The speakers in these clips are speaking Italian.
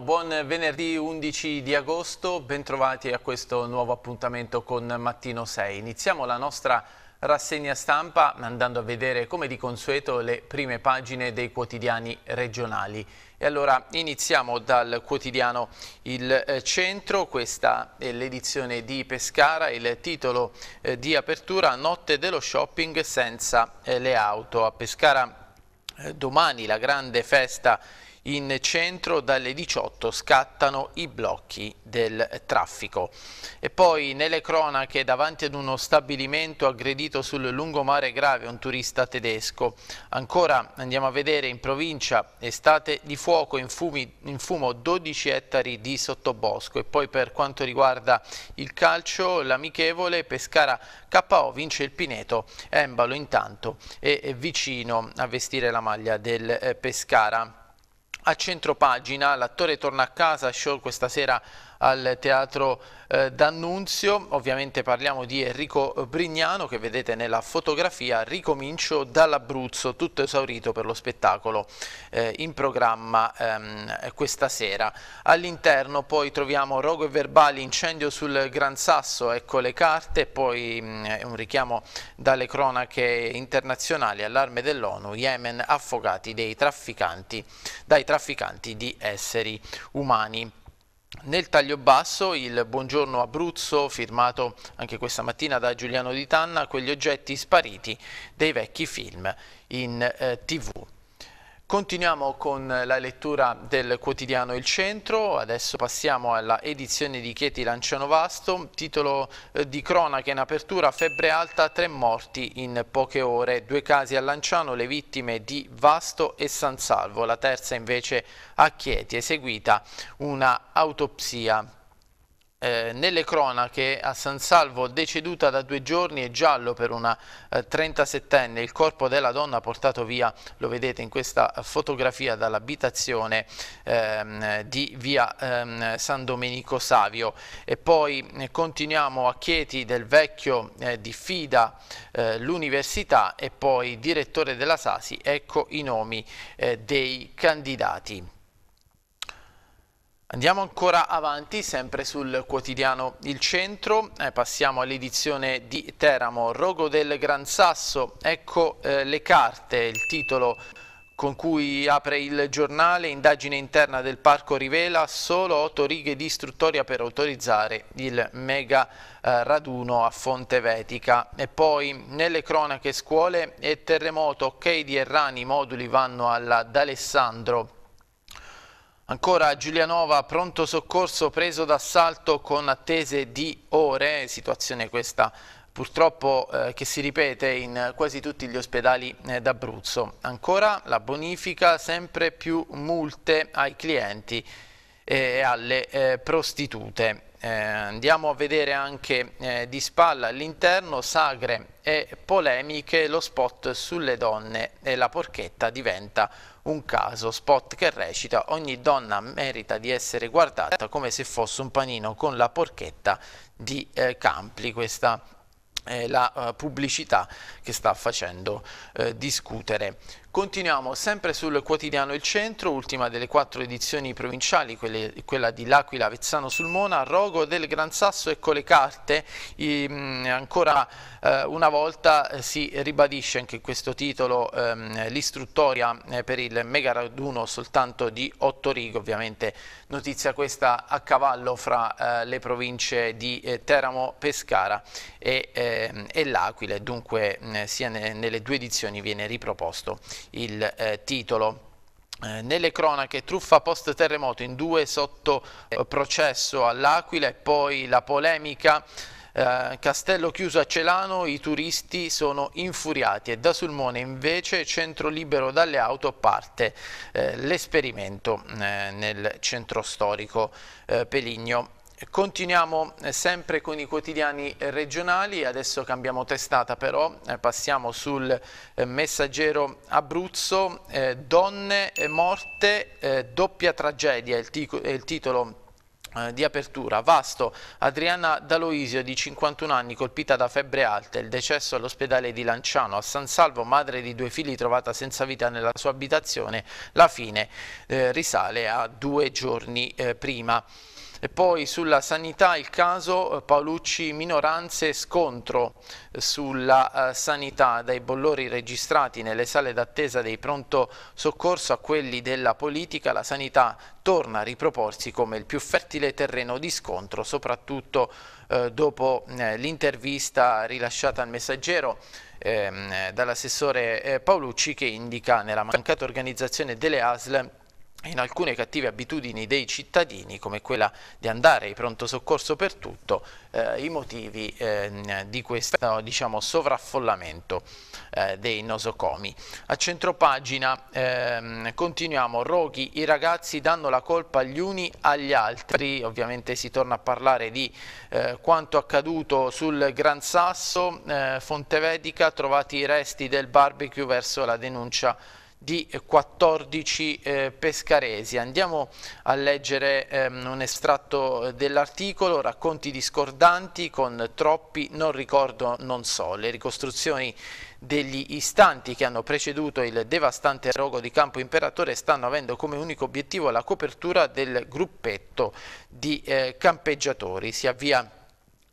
Buon venerdì 11 di agosto, bentrovati a questo nuovo appuntamento con Mattino 6. Iniziamo la nostra rassegna stampa andando a vedere come di consueto le prime pagine dei quotidiani regionali. E allora iniziamo dal quotidiano Il eh, Centro, questa è l'edizione di Pescara, il titolo eh, di apertura Notte dello shopping senza eh, le auto. A Pescara domani la grande festa in centro dalle 18 scattano i blocchi del traffico. E poi nelle cronache davanti ad uno stabilimento aggredito sul lungomare grave un turista tedesco. Ancora andiamo a vedere in provincia estate di fuoco in, fumi, in fumo 12 ettari di sottobosco e poi per quanto riguarda il calcio l'amichevole Pescara KO vince il Pineto, Embalo intanto è vicino a vestire la maglia del eh, Pescara. A centro pagina l'attore torna a casa, show questa sera al Teatro eh, D'Annunzio. Ovviamente parliamo di Enrico Brignano che vedete nella fotografia. Ricomincio dall'Abruzzo, tutto esaurito per lo spettacolo eh, in programma ehm, questa sera. All'interno poi troviamo rogo e verbali, incendio sul Gran Sasso, ecco le carte, poi mh, mm, un richiamo dalle cronache internazionali, allarme dell'ONU, Yemen affogati trafficanti, dai trafficanti di esseri umani. Nel taglio basso il Buongiorno Abruzzo, firmato anche questa mattina da Giuliano Di Tanna, quegli oggetti spariti dei vecchi film in eh, tv. Continuiamo con la lettura del quotidiano Il Centro, adesso passiamo alla edizione di Chieti Lanciano Vasto, titolo eh, di cronaca in apertura, febbre alta, tre morti in poche ore, due casi a Lanciano, le vittime di Vasto e San Salvo, la terza invece a Chieti, eseguita una autopsia eh, nelle cronache a San Salvo deceduta da due giorni e giallo per una eh, 37enne, il corpo della donna portato via, lo vedete in questa fotografia dall'abitazione ehm, di via ehm, San Domenico Savio e poi eh, continuiamo a Chieti del vecchio eh, diffida eh, l'università e poi direttore della Sasi, ecco i nomi eh, dei candidati. Andiamo ancora avanti, sempre sul quotidiano Il Centro, eh, passiamo all'edizione di Teramo, Rogo del Gran Sasso, ecco eh, le carte, il titolo con cui apre il giornale, indagine interna del parco rivela solo otto righe di istruttoria per autorizzare il mega eh, raduno a Fonte Vetica. E poi nelle cronache scuole e terremoto, ok di Errani, moduli vanno alla D'Alessandro Ancora Giulianova, pronto soccorso preso d'assalto con attese di ore, situazione questa purtroppo eh, che si ripete in quasi tutti gli ospedali eh, d'Abruzzo. Ancora la bonifica, sempre più multe ai clienti e alle eh, prostitute. Eh, andiamo a vedere anche eh, di spalla all'interno sagre e polemiche, lo spot sulle donne e la porchetta diventa un caso, spot che recita ogni donna merita di essere guardata come se fosse un panino con la porchetta di eh, Campli, questa è la uh, pubblicità che sta facendo uh, discutere. Continuiamo sempre sul quotidiano Il Centro, ultima delle quattro edizioni provinciali, quelle, quella di L'Aquila, Avezzano sul Mona, Rogo del Gran Sasso, ecco le carte, I, mh, ancora eh, una volta eh, si ribadisce anche in questo titolo ehm, l'istruttoria eh, per il mega raduno soltanto di otto righe, ovviamente notizia questa a cavallo fra eh, le province di eh, Teramo, Pescara e, ehm, e L'Aquila, dunque sia ne, nelle due edizioni viene riproposto il eh, titolo. Eh, nelle cronache truffa post terremoto in due sotto eh, processo all'Aquila e poi la polemica eh, Castello chiuso a Celano, i turisti sono infuriati e da Sulmone invece centro libero dalle auto parte l'esperimento nel centro storico Peligno. Continuiamo eh, sempre con i quotidiani regionali, adesso cambiamo testata però, eh, passiamo sul eh, messaggero Abruzzo, donne morte, doppia tragedia, il, il titolo di apertura. Vasto, Adriana Daloisio di 51 anni colpita da febbre alta, il decesso all'ospedale di Lanciano, a San Salvo madre di due figli trovata senza vita nella sua abitazione, la fine risale a due giorni prima. E poi sulla sanità il caso eh, Paolucci minoranze scontro sulla uh, sanità dai bollori registrati nelle sale d'attesa dei pronto soccorso a quelli della politica. La sanità torna a riproporsi come il più fertile terreno di scontro soprattutto dopo l'intervista rilasciata al messaggero ehm, dall'assessore eh, Paolucci che indica nella mancata organizzazione delle ASL in alcune cattive abitudini dei cittadini come quella di andare ai pronto soccorso per tutto eh, i motivi eh, di questo diciamo, sovraffollamento eh, dei nosocomi. A centropagina ehm, continuiamo, roghi, i ragazzi danno la colpa gli uni agli altri, ovviamente si torna a parlare di eh, quanto accaduto sul Gran Sasso, eh, Fontevedica, trovati i resti del barbecue verso la denuncia di 14 eh, pescaresi. Andiamo a leggere ehm, un estratto dell'articolo, racconti discordanti con troppi non ricordo non so, le ricostruzioni degli istanti che hanno preceduto il devastante rogo di Campo Imperatore stanno avendo come unico obiettivo la copertura del gruppetto di eh, campeggiatori. Si avvia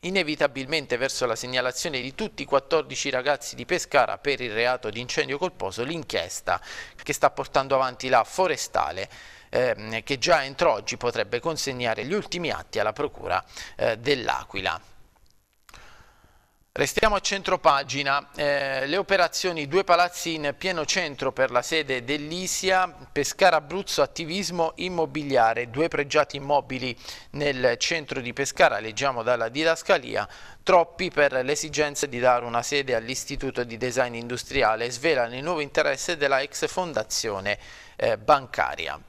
inevitabilmente verso la segnalazione di tutti i 14 ragazzi di Pescara per il reato di incendio colposo l'inchiesta che sta portando avanti la forestale eh, che già entro oggi potrebbe consegnare gli ultimi atti alla procura eh, dell'Aquila. Restiamo a centro pagina, eh, le operazioni Due Palazzi in pieno centro per la sede dell'Isia, Pescara Abruzzo attivismo immobiliare, due pregiati immobili nel centro di Pescara, leggiamo dalla didascalia, troppi per l'esigenza di dare una sede all'Istituto di Design Industriale, svelano il nuovo interesse della ex fondazione eh, bancaria.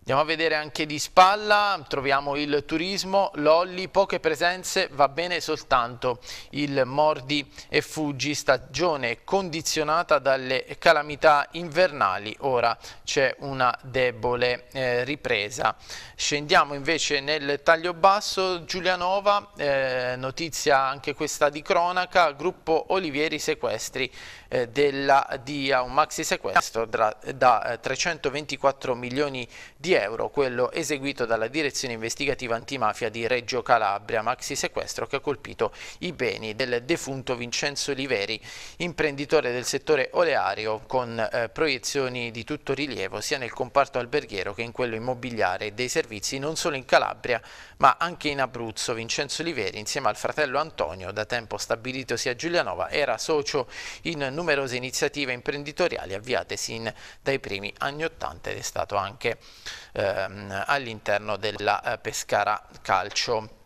Andiamo a vedere anche di spalla, troviamo il turismo, Lolli, poche presenze, va bene soltanto il mordi e fuggi, stagione condizionata dalle calamità invernali, ora c'è una debole eh, ripresa. Scendiamo invece nel taglio basso, Giulianova, eh, notizia anche questa di cronaca, gruppo Olivieri sequestri eh, della DIA, un maxi sequestro da, da 324 milioni di euro euro, quello eseguito dalla Direzione Investigativa Antimafia di Reggio Calabria, maxi sequestro che ha colpito i beni del defunto Vincenzo Liveri, imprenditore del settore oleario con eh, proiezioni di tutto rilievo sia nel comparto alberghiero che in quello immobiliare e dei servizi non solo in Calabria ma anche in Abruzzo. Vincenzo Liveri insieme al fratello Antonio, da tempo stabilitosi a Giulianova, era socio in numerose iniziative imprenditoriali avviate sin dai primi anni Ottanta ed è stato anche ehm, all'interno della eh, Pescara Calcio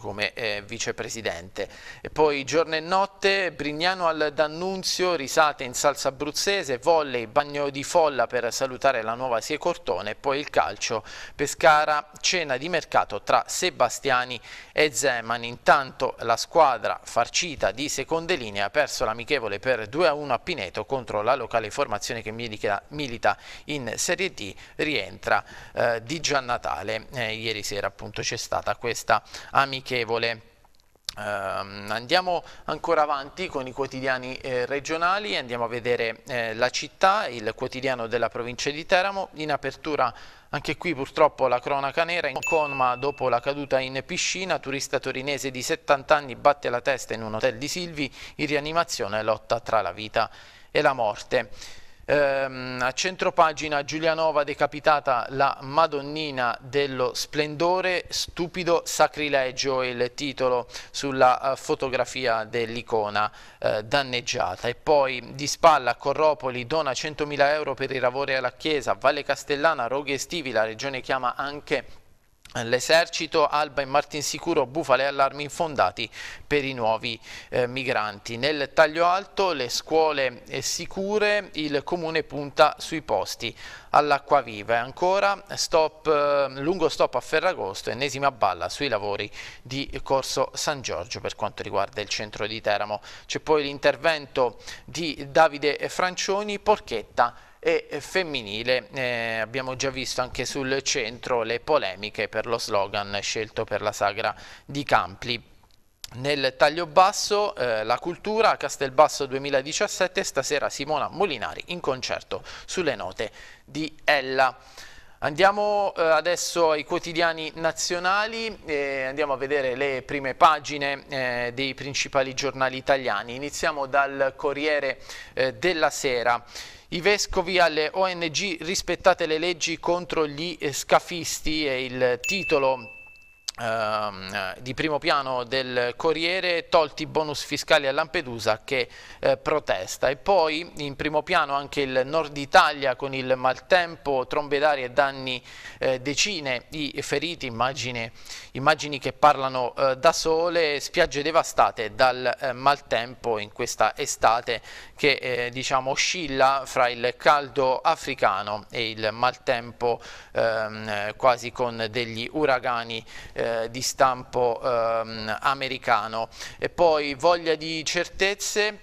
come eh, vicepresidente. E poi giorno e notte, Brignano al D'Annunzio, risate in salsa abruzzese, volley, bagno di folla per salutare la nuova Sie Cortone e poi il calcio, Pescara, cena di mercato tra Sebastiani e Zeman. Intanto la squadra farcita di seconde linee ha perso l'amichevole per 2-1 a Pineto contro la locale formazione che milita in Serie D, rientra eh, di Giannatale. Eh, ieri sera appunto c'è stata questa amichevole amichevole. Uh, andiamo ancora avanti con i quotidiani eh, regionali, andiamo a vedere eh, La Città, il quotidiano della provincia di Teramo, in apertura anche qui purtroppo la cronaca nera, in Conma dopo la caduta in piscina, turista torinese di 70 anni batte la testa in un hotel di Silvi, in rianimazione lotta tra la vita e la morte. Ehm, a centropagina Giulianova decapitata la Madonnina dello Splendore, stupido sacrilegio il titolo sulla uh, fotografia dell'icona uh, danneggiata. E poi di spalla Corropoli dona 100.000 euro per i lavori alla Chiesa, Valle Castellana, roghi estivi, la regione chiama anche L'esercito, Alba e Martinsicuro, bufale e allarmi infondati per i nuovi eh, migranti. Nel taglio alto le scuole sicure, il comune punta sui posti all'acqua viva. E ancora stop, eh, lungo stop a Ferragosto, ennesima balla sui lavori di Corso San Giorgio per quanto riguarda il centro di Teramo. C'è poi l'intervento di Davide Francioni, Porchetta e femminile. Eh, abbiamo già visto anche sul centro le polemiche per lo slogan scelto per la sagra di Campli. Nel taglio basso, eh, la cultura, Castelbasso 2017, stasera Simona Molinari in concerto sulle note di Ella. Andiamo eh, adesso ai quotidiani nazionali e andiamo a vedere le prime pagine eh, dei principali giornali italiani. Iniziamo dal Corriere eh, della Sera. I vescovi alle ONG rispettate le leggi contro gli scafisti è il titolo di primo piano del Corriere tolti i bonus fiscali a Lampedusa che eh, protesta. E poi in primo piano anche il nord Italia con il maltempo, trombe d'aria e danni eh, decine di feriti, immagini, immagini che parlano eh, da sole, spiagge devastate dal eh, maltempo in questa estate che eh, diciamo oscilla fra il caldo africano e il maltempo ehm, quasi con degli uragani eh, eh, di stampo ehm, americano. E poi voglia di certezze,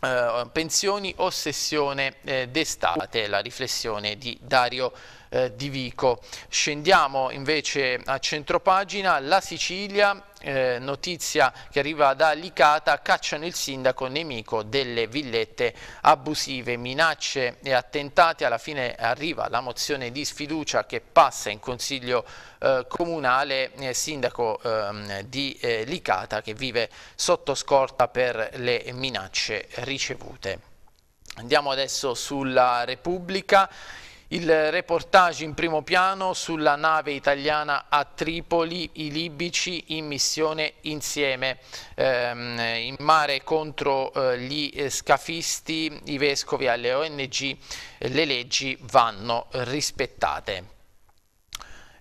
eh, pensioni, ossessione eh, d'estate, la riflessione di Dario eh, di Vico. Scendiamo invece a centropagina, la Sicilia, eh, notizia che arriva da Licata, cacciano il sindaco nemico delle villette abusive, minacce e attentati, alla fine arriva la mozione di sfiducia che passa in consiglio eh, comunale, eh, sindaco ehm, di eh, Licata che vive sotto scorta per le minacce ricevute. Andiamo adesso sulla Repubblica. Il reportage in primo piano sulla nave italiana a Tripoli, i libici in missione insieme, ehm, in mare contro eh, gli scafisti, i vescovi alle ONG, le leggi vanno rispettate.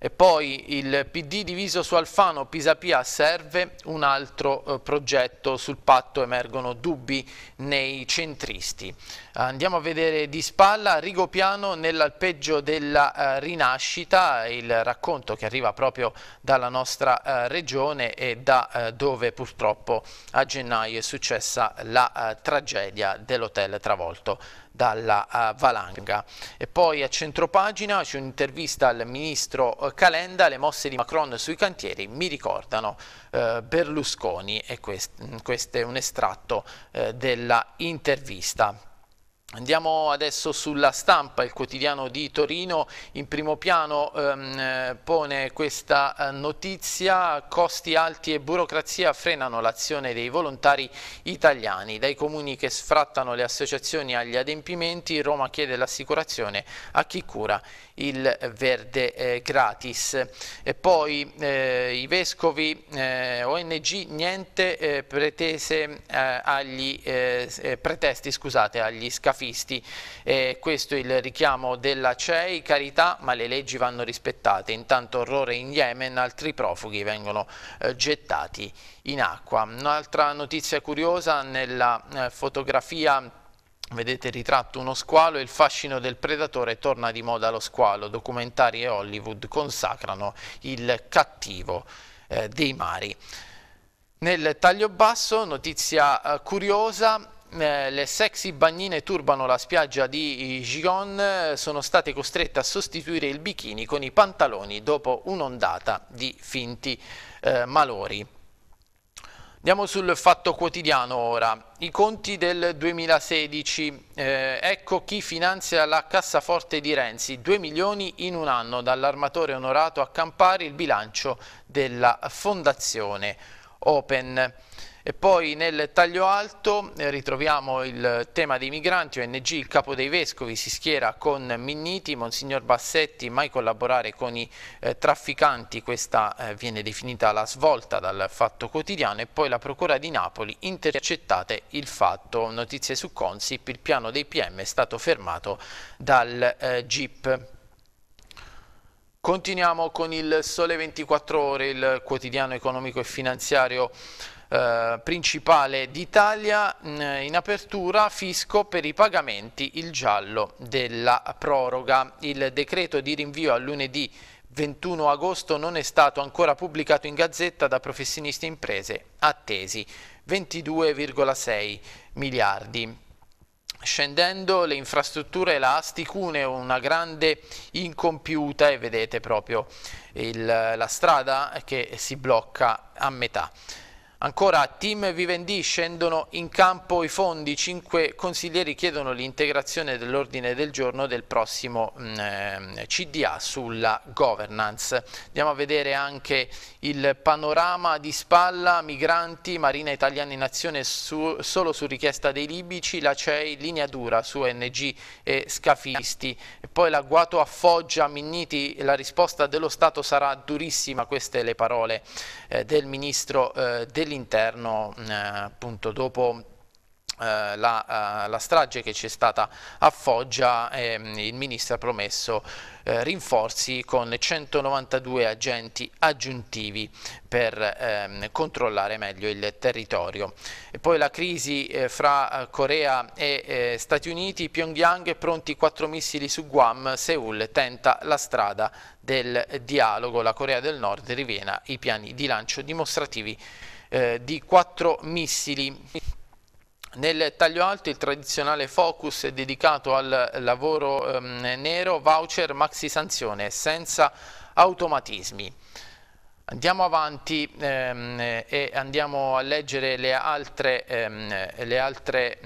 E poi il PD diviso su Alfano, Pisapia serve un altro eh, progetto sul patto, emergono dubbi nei centristi. Andiamo a vedere di spalla Rigopiano nell'alpeggio della eh, rinascita, il racconto che arriva proprio dalla nostra eh, regione e da eh, dove purtroppo a gennaio è successa la eh, tragedia dell'hotel travolto dalla uh, valanga. E poi a centropagina c'è un'intervista al ministro uh, Calenda, le mosse di Macron sui cantieri mi ricordano Berlusconi e quest questo è un estratto della intervista. Andiamo adesso sulla stampa, il quotidiano di Torino. In primo piano ehm, pone questa eh, notizia, costi alti e burocrazia frenano l'azione dei volontari italiani, dai comuni che sfrattano le associazioni agli adempimenti, Roma chiede l'assicurazione a chi cura il verde eh, gratis. E poi eh, i vescovi eh, ONG niente eh, pretese eh, agli, pretesti scusate, agli scafi scafisti. Questo è il richiamo della CEI, carità, ma le leggi vanno rispettate. Intanto orrore in Yemen, altri profughi vengono gettati in acqua. Un'altra notizia curiosa nella fotografia Vedete ritratto uno squalo e il fascino del predatore torna di moda lo squalo. Documentari e Hollywood consacrano il cattivo eh, dei mari. Nel taglio basso, notizia eh, curiosa, eh, le sexy bagnine turbano la spiaggia di Gion, sono state costrette a sostituire il bikini con i pantaloni dopo un'ondata di finti eh, malori. Andiamo sul fatto quotidiano ora. I conti del 2016. Eh, ecco chi finanzia la cassaforte di Renzi. 2 milioni in un anno dall'armatore onorato a Campari il bilancio della fondazione Open. E poi nel taglio alto eh, ritroviamo il tema dei migranti, ONG, il capo dei vescovi si schiera con Minniti, Monsignor Bassetti, mai collaborare con i eh, trafficanti, questa eh, viene definita la svolta dal Fatto Quotidiano e poi la Procura di Napoli, intercettate il fatto, notizie su Consip, il piano dei PM è stato fermato dal eh, GIP. Continuiamo con il Sole 24 Ore, il quotidiano economico e finanziario eh, principale d'Italia mm, in apertura fisco per i pagamenti il giallo della proroga. Il decreto di rinvio a lunedì 21 agosto non è stato ancora pubblicato in gazzetta da professionisti e imprese attesi 22,6 miliardi. Scendendo le infrastrutture, la Asti-Cuneo, una grande incompiuta e vedete proprio il, la strada che si blocca a metà. Ancora Team Vivendi scendono in campo i fondi, cinque consiglieri chiedono l'integrazione dell'ordine del giorno del prossimo eh, CDA sulla governance. Andiamo a vedere anche il panorama di spalla, migranti, Marina Italiana in azione su, solo su richiesta dei libici, la CEI linea dura su ONG e scafisti. E poi l'agguato a Foggia, Minniti, la risposta dello Stato sarà durissima, queste le parole eh, del Ministro eh, dell'interno eh, appunto dopo eh, la, uh, la, strage che c'è stata a Foggia, ehm, il ministro ha promesso eh, rinforzi con 192 agenti aggiuntivi per ehm, controllare meglio il territorio. E poi la crisi eh, fra Corea e eh, Stati Uniti, Pyongyang pronti quattro missili su Guam, Seoul tenta la strada del dialogo, la Corea del Nord riviena i piani di lancio dimostrativi eh, di quattro missili. Nel taglio alto il tradizionale focus è dedicato al lavoro ehm, nero, voucher, maxi sanzione, senza automatismi. Andiamo avanti ehm, e andiamo a leggere le altre, ehm, le altre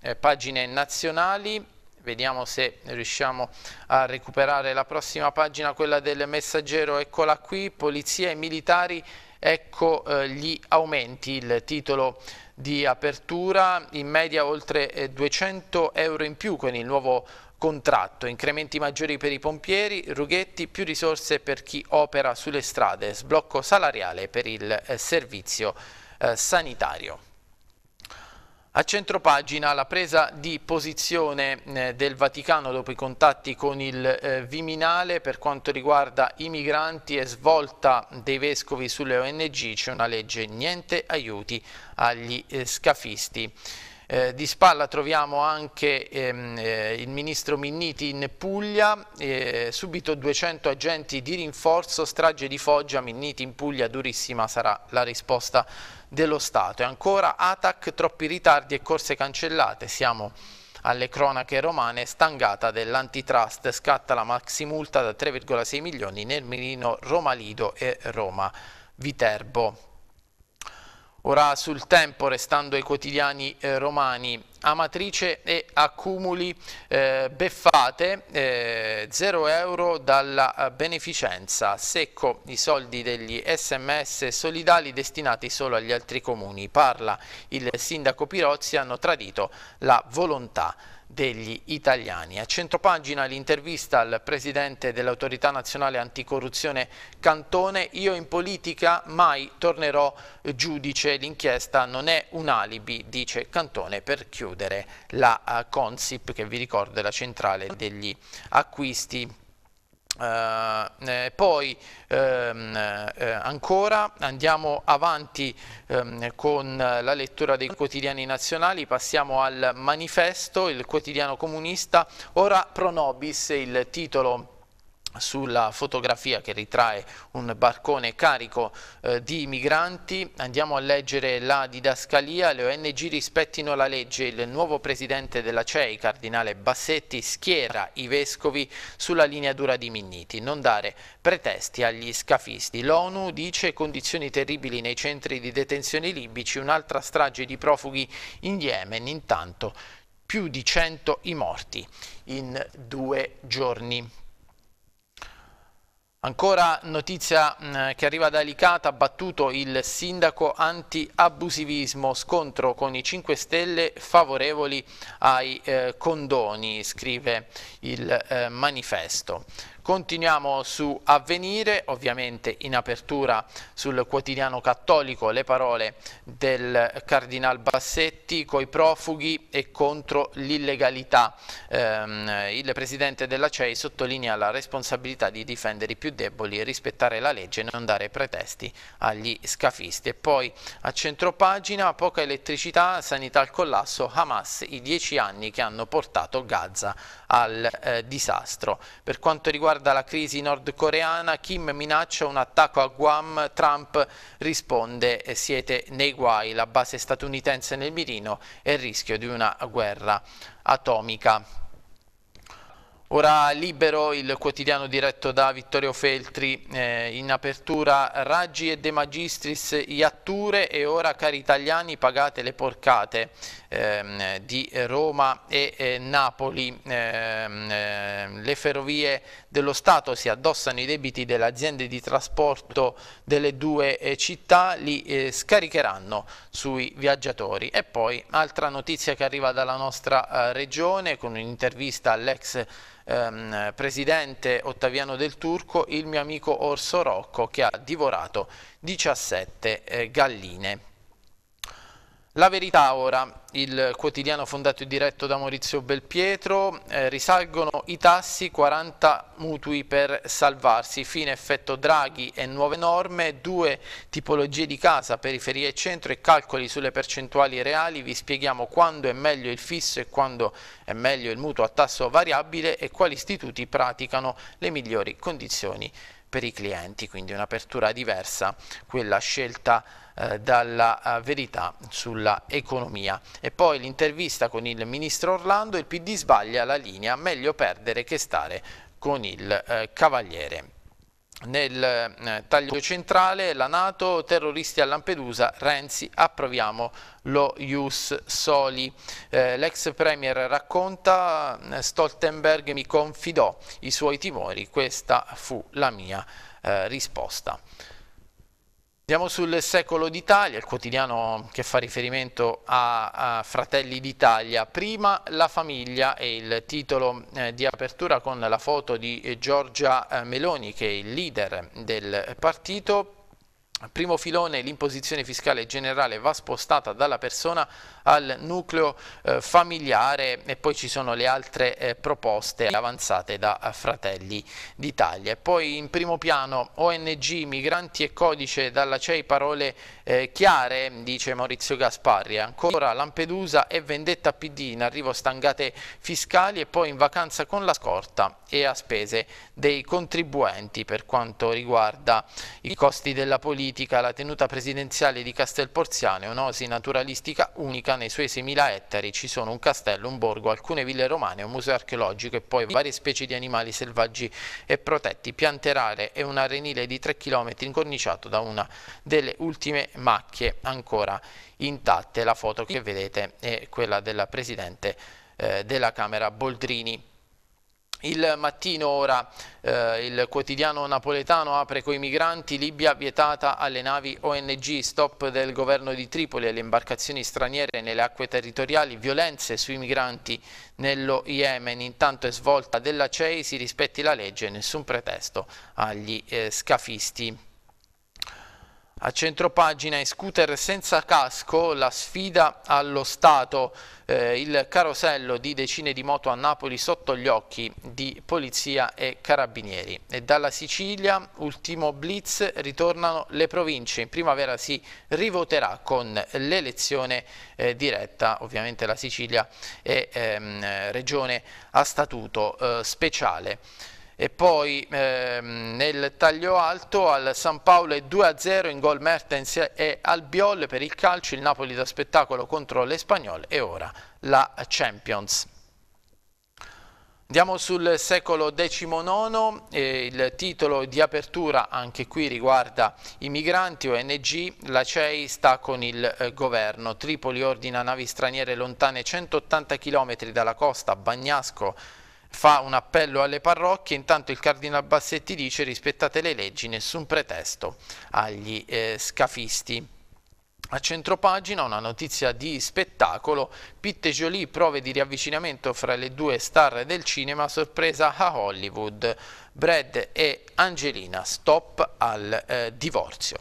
eh, pagine nazionali. Vediamo se riusciamo a recuperare la prossima pagina, quella del messaggero, eccola qui, polizia e militari Ecco eh, gli aumenti, il titolo di apertura, in media oltre 200 eh, euro in più con il nuovo contratto, incrementi maggiori per i pompieri, rughetti, più risorse per chi opera sulle strade, sblocco salariale per il eh, servizio eh, sanitario. A centropagina la presa di posizione eh, del Vaticano dopo i contatti con il eh, Viminale per quanto riguarda i migranti e svolta dei vescovi sulle ONG, c'è una legge niente aiuti agli eh, scafisti. Eh, di spalla troviamo anche ehm, eh, il ministro Minniti in Puglia, eh, subito 200 agenti di rinforzo, strage di Foggia, Minniti in Puglia, durissima sarà la risposta dello Stato. E ancora ATAC, troppi ritardi e corse cancellate, siamo alle cronache romane, stangata dell'antitrust, scatta la maximulta da 3,6 milioni nel mirino Roma Lido e Roma Viterbo. Ora sul tempo, restando ai quotidiani eh, romani, Amatrice e accumuli eh, beffate, eh, 0 euro dalla eh, beneficenza, secco i soldi degli sms solidali destinati solo agli altri comuni. Parla il sindaco Pirozzi, hanno tradito la volontà degli italiani. A centropagina l'intervista al presidente dell'autorità nazionale anticorruzione Cantone, io in politica mai tornerò giudice, l'inchiesta non è un alibi, dice Cantone, per chiudere la uh, Consip che vi ricordo è la centrale degli acquisti eh, poi ehm, eh, ancora andiamo avanti ehm, con la lettura dei quotidiani nazionali, passiamo al manifesto, il quotidiano comunista, ora pro nobis, il titolo sulla fotografia che ritrae un barcone carico eh, di migranti. Andiamo a leggere la didascalia. Le ONG rispettino la legge. Il nuovo presidente della CEI, cardinale Bassetti, schiera i vescovi sulla linea dura di Minniti. Non dare pretesti agli scafisti. L'ONU dice condizioni terribili nei centri di detenzione libici, un'altra strage di profughi in Yemen. Intanto più di 100 i morti in due giorni. Ancora notizia mh, che arriva da Alicata, battuto il sindaco anti-abusivismo, scontro con i 5 Stelle favorevoli ai eh, condoni, scrive il eh, manifesto. Continuiamo su Avvenire, ovviamente in apertura sul quotidiano cattolico le parole del Cardinal Bassetti coi profughi e contro l'illegalità. Eh, il Presidente della CEI sottolinea la responsabilità di difendere i più deboli, rispettare la legge e non dare pretesti agli scafisti. E poi a centropagina, poca elettricità, sanità al collasso, Hamas, i dieci anni che hanno portato Gaza al eh, disastro. Per quanto riguarda la crisi nordcoreana, Kim minaccia un attacco a Guam, Trump risponde eh, siete nei guai, la base statunitense nel mirino e il rischio di una guerra atomica. Ora libero il quotidiano diretto da Vittorio Feltri, eh, in apertura Raggi e De Magistris iatture e ora cari italiani pagate le porcate eh, di Roma e eh, Napoli. Ehm, ehm, le ferrovie dello Stato si addossano i debiti delle aziende di trasporto delle due eh, città, li eh, scaricheranno sui viaggiatori. E poi altra notizia che arriva dalla nostra eh, regione con un'intervista all'ex ehm, presidente Ottaviano del Turco, il mio amico Orso Rocco che ha divorato 17 eh, galline. La verità ora, il quotidiano fondato e diretto da Maurizio Belpietro, eh, risalgono i tassi, 40 mutui per salvarsi, fine effetto Draghi e nuove norme, due tipologie di casa, periferia e centro e calcoli sulle percentuali reali, vi spieghiamo quando è meglio il fisso e quando è meglio il mutuo a tasso variabile e quali istituti praticano le migliori condizioni per i clienti, quindi un'apertura diversa, quella scelta eh, dalla uh, verità sulla economia. E poi l'intervista con il ministro Orlando, il PD sbaglia la linea, meglio perdere che stare con il eh, Cavaliere. Nel eh, taglio centrale la Nato, terroristi a Lampedusa, Renzi, approviamo lo Ius Soli. Eh, L'ex Premier racconta, eh, Stoltenberg mi confidò i suoi timori, questa fu la mia eh, risposta. Andiamo sul Secolo d'Italia, il quotidiano che fa riferimento a, a Fratelli d'Italia. Prima la famiglia è il titolo eh, di apertura con la foto di eh, Giorgia eh, Meloni che è il leader del partito Primo filone, l'imposizione fiscale generale va spostata dalla persona al nucleo eh, familiare e poi ci sono le altre eh, proposte avanzate da eh, Fratelli d'Italia. Poi in primo piano ONG, migranti e codice dalla CEI, parole eh, chiare, dice Maurizio Gasparri. Ancora Lampedusa e vendetta PD, in arrivo stangate fiscali e poi in vacanza con la scorta e a spese dei contribuenti per quanto riguarda i costi della politica la tenuta presidenziale di Castelporziano un'osi naturalistica unica nei suoi 6.000 ettari, ci sono un castello, un borgo, alcune ville romane, un museo archeologico e poi varie specie di animali selvaggi e protetti, piante rare e un arenile di 3 km incorniciato da una delle ultime macchie ancora intatte. La foto che vedete è quella della Presidente eh, della Camera Boldrini. Il mattino ora eh, il quotidiano napoletano apre coi migranti, Libia vietata alle navi ONG, stop del governo di Tripoli alle imbarcazioni straniere nelle acque territoriali, violenze sui migranti nello Yemen, intanto è svolta della CEI, si rispetti la legge, nessun pretesto agli eh, scafisti. A centropagina in scooter senza casco, la sfida allo Stato, eh, il carosello di decine di moto a Napoli sotto gli occhi di polizia e carabinieri. E dalla Sicilia, ultimo blitz, ritornano le province. In primavera si rivoterà con l'elezione eh, diretta, ovviamente la Sicilia è ehm, regione a statuto eh, speciale e poi ehm, nel taglio alto al San Paolo è 2-0 in gol Mertens e Albiol per il calcio, il Napoli da spettacolo contro l'Espagnol e ora la Champions. Andiamo sul secolo XIX, eh, il titolo di apertura anche qui riguarda i migranti ONG, la CEI sta con il eh, governo, Tripoli ordina navi straniere lontane 180 km dalla costa, Bagnasco fa un appello alle parrocchie, intanto il Cardinal Bassetti dice rispettate le leggi, nessun pretesto agli eh, scafisti. A centropagina una notizia di spettacolo, Pitte Jolie prove di riavvicinamento fra le due star del cinema, sorpresa a Hollywood, Brad e Angelina, stop al eh, divorzio.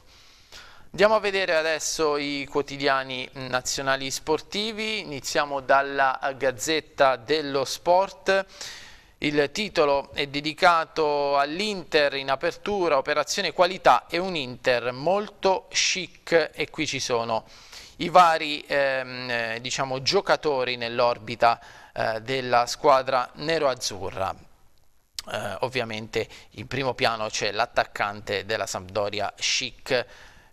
Andiamo a vedere adesso i quotidiani nazionali sportivi, iniziamo dalla Gazzetta dello Sport. Il titolo è dedicato all'Inter in apertura, operazione qualità e un Inter molto chic e qui ci sono i vari ehm, diciamo, giocatori nell'orbita eh, della squadra nero-azzurra. Eh, ovviamente in primo piano c'è l'attaccante della Sampdoria Schick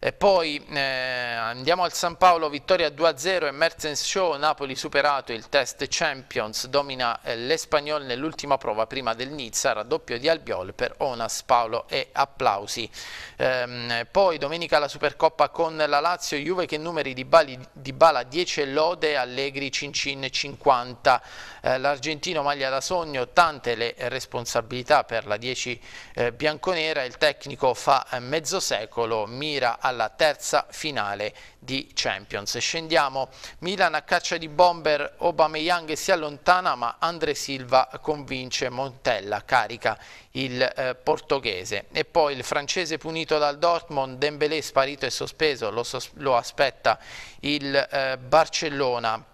e poi eh, andiamo al San Paolo, vittoria 2-0 e Mertens Show, Napoli superato il test Champions, domina eh, l'Espagnol nell'ultima prova prima del Nizza, raddoppio di Albiol per Onas, Paolo e applausi. Ehm, poi domenica la Supercoppa con la Lazio, Juve che numeri di, Bali, di Bala 10 e lode, Allegri Cincin 50, eh, l'argentino maglia da sogno, tante le responsabilità per la 10 eh, bianconera, il tecnico fa eh, mezzo secolo, mira a alla terza finale di Champions. Scendiamo, Milan a caccia di bomber, Aubameyang si allontana ma Andre Silva convince Montella, carica il eh, portoghese. E poi il francese punito dal Dortmund, Dembélé sparito e sospeso, lo, sos lo aspetta il eh, Barcellona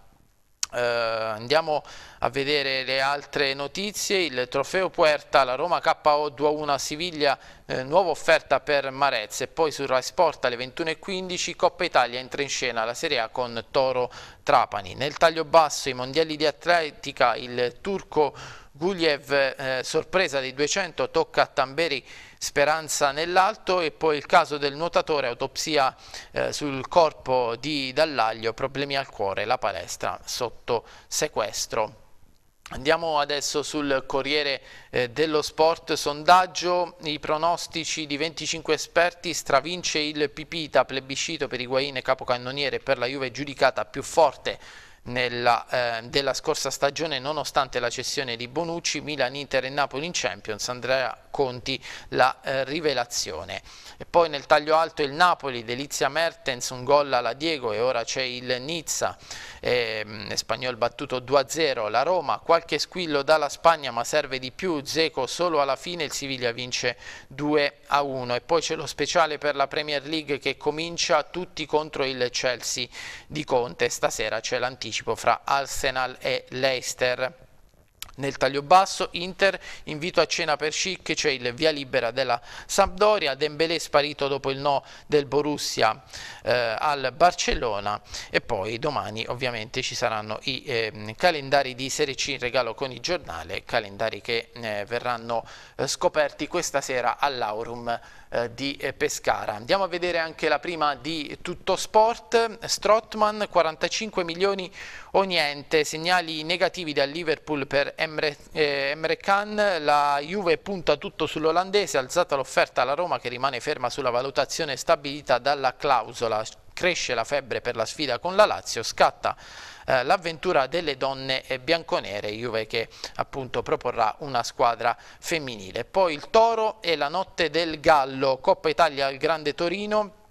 Uh, andiamo a vedere le altre notizie, il trofeo Puerta, la Roma KO 2-1 a Siviglia, eh, nuova offerta per Marez e poi su Rai Sport alle 21.15 Coppa Italia entra in scena la Serie A con Toro Trapani. Nel taglio basso i mondiali di atletica il turco Guliev, eh, sorpresa dei 200, tocca a Tamberi speranza nell'alto e poi il caso del nuotatore, autopsia eh, sul corpo di Dallaglio, problemi al cuore, la palestra sotto sequestro. Andiamo adesso sul Corriere eh, dello Sport, sondaggio, i pronostici di 25 esperti, stravince il Pipita, plebiscito per Higuain capocannoniere per la Juve giudicata più forte nella, eh, della scorsa stagione nonostante la cessione di Bonucci, Milan, Inter e Napoli in Champions, Andrea Conti la eh, rivelazione. E poi nel taglio alto il Napoli, Delizia Mertens, un gol alla Diego e ora c'è il Nizza, eh, Spagnol battuto 2-0, la Roma, qualche squillo dalla Spagna ma serve di più, Zeco solo alla fine, il Siviglia vince 2-1 e poi c'è lo speciale per la Premier League che comincia tutti contro il Chelsea di Conte, stasera c'è l'anticipo fra Arsenal e Leicester. Nel taglio basso Inter, invito a cena per Schick, c'è il via libera della Sampdoria, Dembélé sparito dopo il no del Borussia eh, al Barcellona e poi domani ovviamente ci saranno i eh, calendari di Serie C in regalo con il giornale, calendari che eh, verranno eh, scoperti questa sera all'Aurum eh, di eh, Pescara. Andiamo a vedere anche la prima di Tutto Sport, Strottman 45 milioni o niente, segnali negativi dal Liverpool per Emre, eh, Emre Can, la Juve punta tutto sull'olandese, alzata l'offerta alla Roma che rimane ferma sulla valutazione stabilita dalla clausola, cresce la febbre per la sfida con la Lazio, scatta eh, l'avventura delle donne bianconere, Juve che appunto proporrà una squadra femminile. Poi il Toro e la notte del Gallo, Coppa Italia al Grande Torino,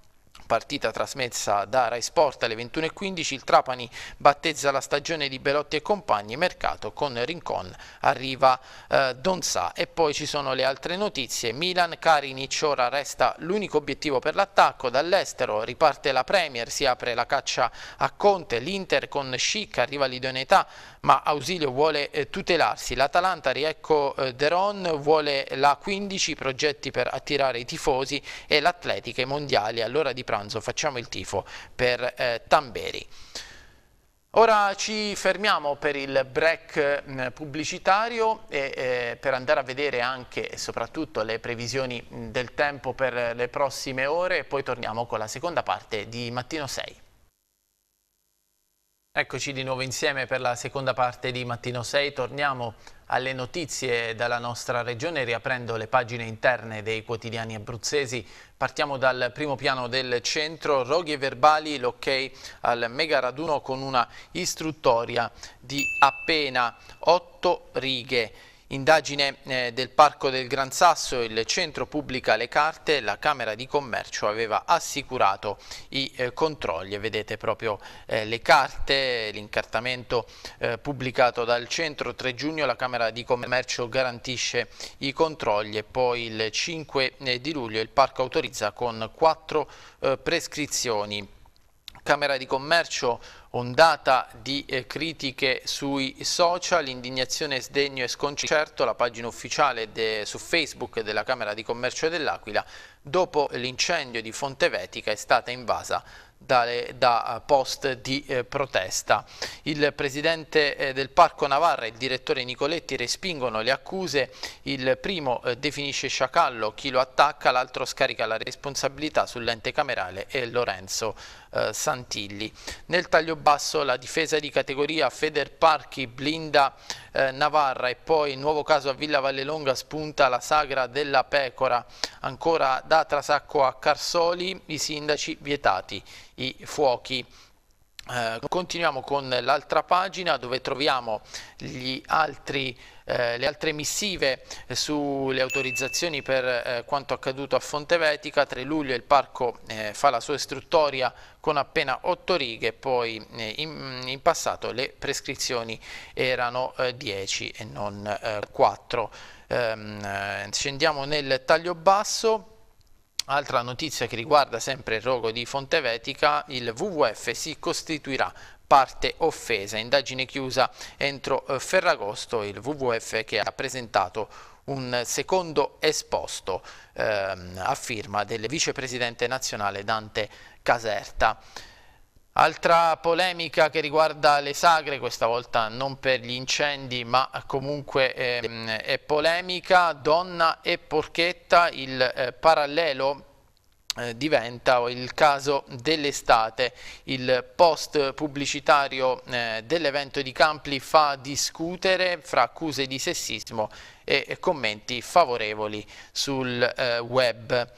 partita trasmessa da Rai Sport alle 21.15, il Trapani battezza la stagione di Belotti e compagni, mercato con Rincon, arriva eh, Donzà e poi ci sono le altre notizie, Milan, Karinic ora resta l'unico obiettivo per l'attacco, dall'estero riparte la Premier, si apre la caccia a Conte, l'Inter con Schick arriva l'idoneità ma Ausilio vuole eh, tutelarsi, l'Atalanta riecco eh, Deron vuole la 15, progetti per attirare i tifosi e l'Atletica i mondiali all'ora di pranzo facciamo il tifo per eh, Tamberi. Ora ci fermiamo per il break mm, pubblicitario e eh, per andare a vedere anche e soprattutto le previsioni mm, del tempo per le prossime ore e poi torniamo con la seconda parte di Mattino 6. Eccoci di nuovo insieme per la seconda parte di Mattino 6, torniamo alle notizie dalla nostra regione riaprendo le pagine interne dei quotidiani abruzzesi. Partiamo dal primo piano del centro, roghi e verbali, l'ok al mega raduno con una istruttoria di appena otto righe. Indagine eh, del Parco del Gran Sasso, il centro pubblica le carte, la Camera di Commercio aveva assicurato i eh, controlli vedete proprio eh, le carte, l'incartamento eh, pubblicato dal centro 3 giugno, la Camera di Commercio garantisce i controlli e poi il 5 eh, di luglio il Parco autorizza con quattro eh, prescrizioni. Camera di Commercio ondata di eh, critiche sui social, indignazione, sdegno e sconcerto, la pagina ufficiale su Facebook della Camera di Commercio dell'Aquila, dopo l'incendio di Fontevetica è stata invasa dalle, da post di eh, protesta. Il presidente eh, del Parco Navarra e il direttore Nicoletti respingono le accuse, il primo eh, definisce sciacallo chi lo attacca, l'altro scarica la responsabilità sull'ente camerale e Lorenzo eh, Santilli. Nel taglio basso la difesa di categoria Feder Parchi blinda eh, Navarra e poi nuovo caso a Villa Vallelonga spunta la sagra della pecora, ancora da Trasacco a Carsoli i sindaci vietati i fuochi. Eh, continuiamo con l'altra pagina dove troviamo altri, eh, le altre missive sulle autorizzazioni per eh, quanto accaduto a Fontevetica. 3 luglio il parco eh, fa la sua istruttoria con appena 8 righe, poi eh, in, in, passato le prescrizioni erano 10 eh, e non 4. Ehm, scendiamo nel taglio basso. Altra notizia che riguarda sempre il rogo di Fontevetica, il WWF si costituirà parte offesa, indagine chiusa entro eh, Ferragosto, il WWF che ha presentato un secondo esposto ehm, a firma del vicepresidente nazionale Dante Caserta. Altra polemica che riguarda le sagre, questa volta non per gli incendi ma comunque eh, è polemica, donna e porchetta, il eh, parallelo eh, diventa il caso dell'estate, il post pubblicitario eh, dell'evento di Campli fa discutere fra accuse di sessismo e commenti favorevoli sul eh, web.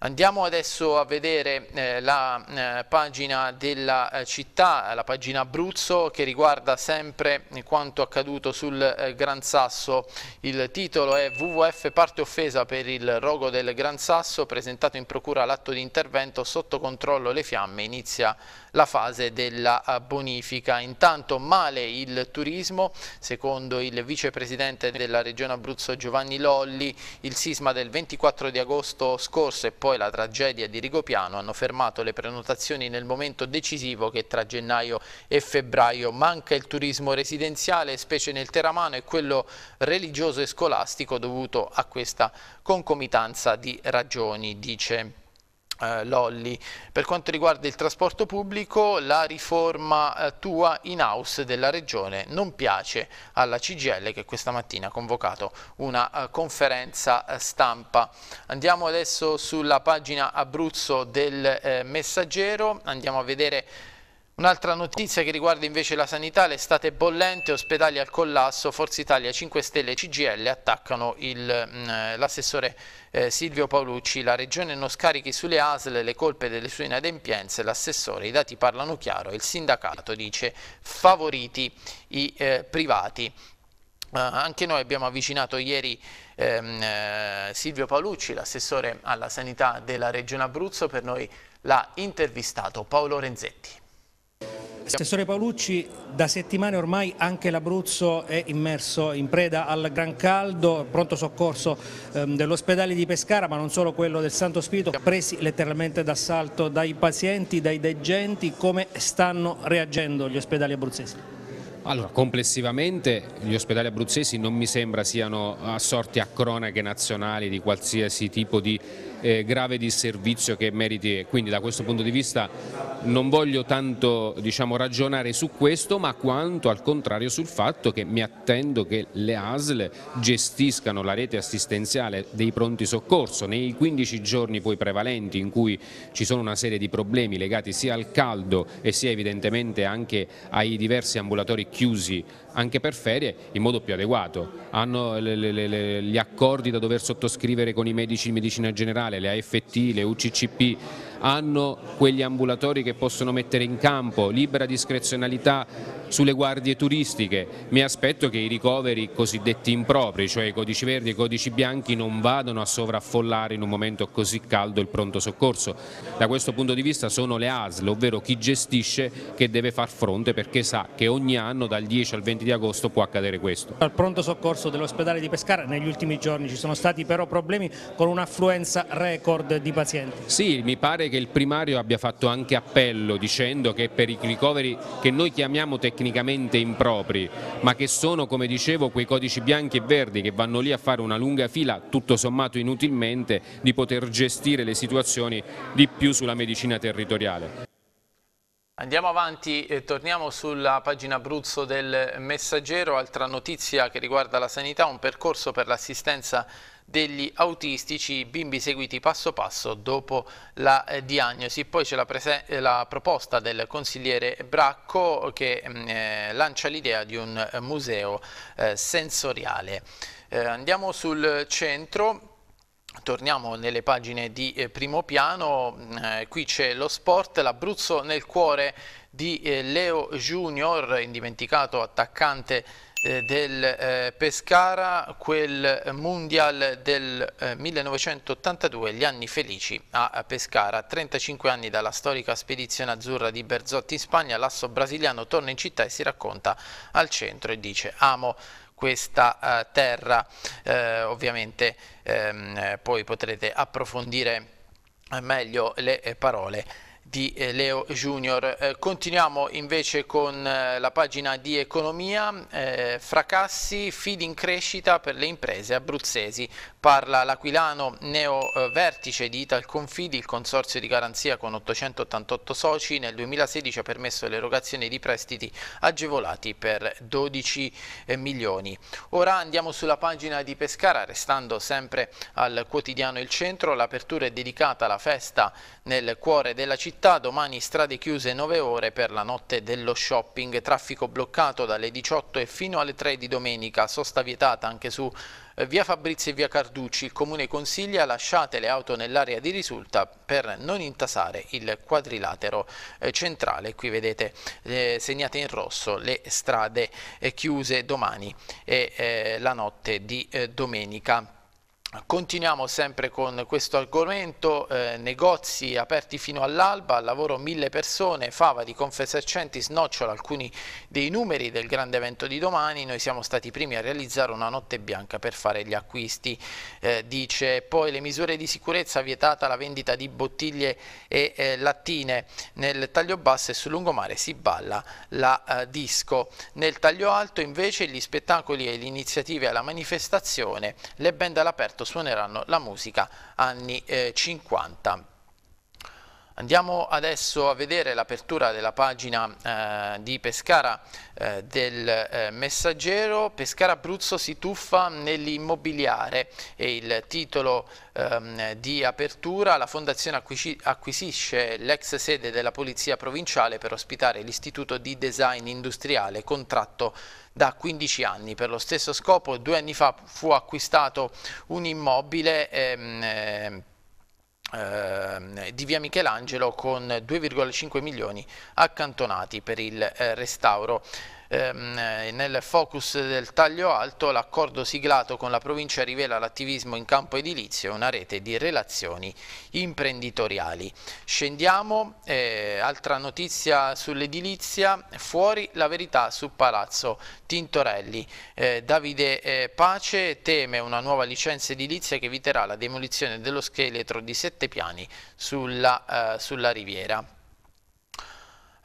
Andiamo adesso a vedere eh, la eh, pagina della eh, città, la pagina Abruzzo che riguarda sempre quanto accaduto sul eh, Gran Sasso. Il titolo è WWF parte offesa per il rogo del Gran Sasso, presentato in procura l'atto di intervento sotto controllo le fiamme, inizia la fase della eh, bonifica. Intanto male il turismo, secondo il vicepresidente della regione Abruzzo Giovanni Lolli, il sisma del 24 di agosto scorso e poi la tragedia di Rigopiano hanno fermato le prenotazioni nel momento decisivo che tra gennaio e febbraio manca il turismo residenziale, specie nel Teramano, e quello religioso e scolastico dovuto a questa concomitanza di ragioni, dice Lolli. Per quanto riguarda il trasporto pubblico, la riforma eh, tua in house della Regione non piace alla CGL che questa mattina ha convocato una eh, conferenza eh, stampa. Andiamo adesso sulla pagina Abruzzo del eh, Messaggero, andiamo a vedere Un'altra notizia che riguarda invece la sanità, l'estate bollente, ospedali al collasso, Forza Italia 5 Stelle e CGL attaccano mm, l'assessore eh, Silvio Paolucci, la regione non scarichi sulle ASL le colpe delle sue inadempienze, l'assessore, i dati parlano chiaro, il sindacato dice favoriti i eh, privati. Uh, anche noi abbiamo avvicinato ieri ehm, eh, Silvio Paolucci, l'assessore alla sanità della regione Abruzzo, per noi l'ha intervistato Paolo Renzetti. Assessore Paolucci, da settimane ormai anche l'Abruzzo è immerso in preda al gran caldo, pronto soccorso ehm, dell'ospedale di Pescara, ma non solo quello del Santo Spirito, presi letteralmente d'assalto dai pazienti, dai degenti, come stanno reagendo gli ospedali abruzzesi? Allora, complessivamente gli ospedali abruzzesi non mi sembra siano assorti a cronache nazionali di qualsiasi tipo di eh, grave disservizio che meriti, quindi da questo punto di vista non voglio tanto diciamo, ragionare su questo ma quanto al contrario sul fatto che mi attendo che le ASL gestiscano la rete assistenziale dei pronti soccorso. Nei 15 giorni poi prevalenti in cui ci sono una serie di problemi legati sia al caldo e sia evidentemente anche ai diversi ambulatori chiusi anche per ferie in modo più adeguato. Hanno le, le, le, gli accordi da dover sottoscrivere con i medici di medicina generale, le AFT, le UCCP, hanno quegli ambulatori che possono mettere in campo libera discrezionalità sulle guardie turistiche, mi aspetto che i ricoveri cosiddetti impropri, cioè i codici verdi e i codici bianchi non vadano a sovraffollare in un momento così caldo il pronto soccorso. Da questo punto di vista sono le ASL, ovvero chi gestisce che deve far fronte perché sa che ogni anno dal 10 al 20 di agosto può accadere questo. Al pronto soccorso dell'ospedale di Pescara negli ultimi giorni ci sono stati però problemi con un'affluenza record di pazienti. Sì, mi pare pare che il primario abbia fatto anche appello dicendo che per i ricoveri che noi chiamiamo tecnicamente impropri, ma che sono, come dicevo, quei codici bianchi e verdi che vanno lì a fare una lunga fila, tutto sommato inutilmente, di poter gestire le situazioni di più sulla medicina territoriale. Andiamo avanti e torniamo sulla pagina Abruzzo del Messaggero, altra notizia che riguarda la sanità, un percorso per l'assistenza degli autistici, bimbi seguiti passo passo dopo la eh, diagnosi. Poi c'è la, la, proposta del consigliere Bracco che mm, eh, lancia l'idea di un eh, museo eh, sensoriale. Eh, andiamo sul centro. Torniamo nelle pagine di eh, primo piano, eh, qui c'è lo sport, l'Abruzzo nel cuore di eh, Leo Junior, indimenticato attaccante eh, del eh, Pescara, quel mondial del 1982, eh, gli anni felici a Pescara, 35 anni dalla storica spedizione azzurra di Berzotti in Spagna, l'asso brasiliano torna in città e si racconta al centro e dice amo questa terra. Uh, ovviamente um, poi potrete approfondire meglio le parole di eh, Leo Junior. Eh, continuiamo invece con eh, la pagina di economia, fracassi, feed in crescita per le imprese abruzzesi. Parla l'Aquilano Neo eh, Vertice di Ital Confidi, il consorzio di garanzia con 888 soci, nel 2016 ha permesso l'erogazione di prestiti agevolati per 12 eh, milioni. Ora andiamo sulla pagina di Pescara, restando sempre al quotidiano Il Centro, l'apertura è dedicata alla festa nel cuore della città, domani strade chiuse 9 ore per la notte dello shopping, traffico bloccato dalle 18 e fino alle 3 di domenica, sosta vietata anche su via Fabrizio e via Carducci, il Comune consiglia lasciate le auto nell'area di risulta per non intasare il quadrilatero eh, centrale, qui vedete eh, segnate in rosso le strade eh, chiuse domani e eh, la notte di eh, domenica. Continuiamo sempre con questo argomento, eh, negozi aperti fino all'alba, al lavoro mille persone, Fava di Confesercenti snocciola alcuni dei numeri del grande evento di domani, noi siamo stati i primi a realizzare una notte bianca per fare gli acquisti, eh, dice poi le misure di sicurezza vietata la vendita di bottiglie e eh, lattine. Nel taglio basso e sul lungomare si balla la eh, disco, nel taglio alto invece gli spettacoli e le iniziative alla manifestazione, le band all'aperto suoneranno la musica anni eh, 50. Andiamo adesso a vedere l'apertura della pagina eh, di Pescara eh, del eh, Messaggero. Pescara Abruzzo si tuffa nell'immobiliare e il titolo ehm, di apertura. La Fondazione acquisisce l'ex sede della Polizia Provinciale per ospitare l'Istituto di Design Industriale, contratto da 15 anni. Per lo stesso scopo due anni fa fu acquistato un immobile ehm, eh, eh, di via Michelangelo con 2,5 milioni accantonati per il eh, restauro ehm, nel focus del taglio alto l'accordo siglato con la provincia rivela l'attivismo in campo edilizio e una rete di relazioni imprenditoriali. Scendiamo, eh, altra notizia sull'edilizia, fuori la verità su Palazzo Tintorelli. Eh, Davide eh, Pace teme una nuova licenza edilizia che eviterà la demolizione dello scheletro di sette piani sulla, eh, sulla riviera.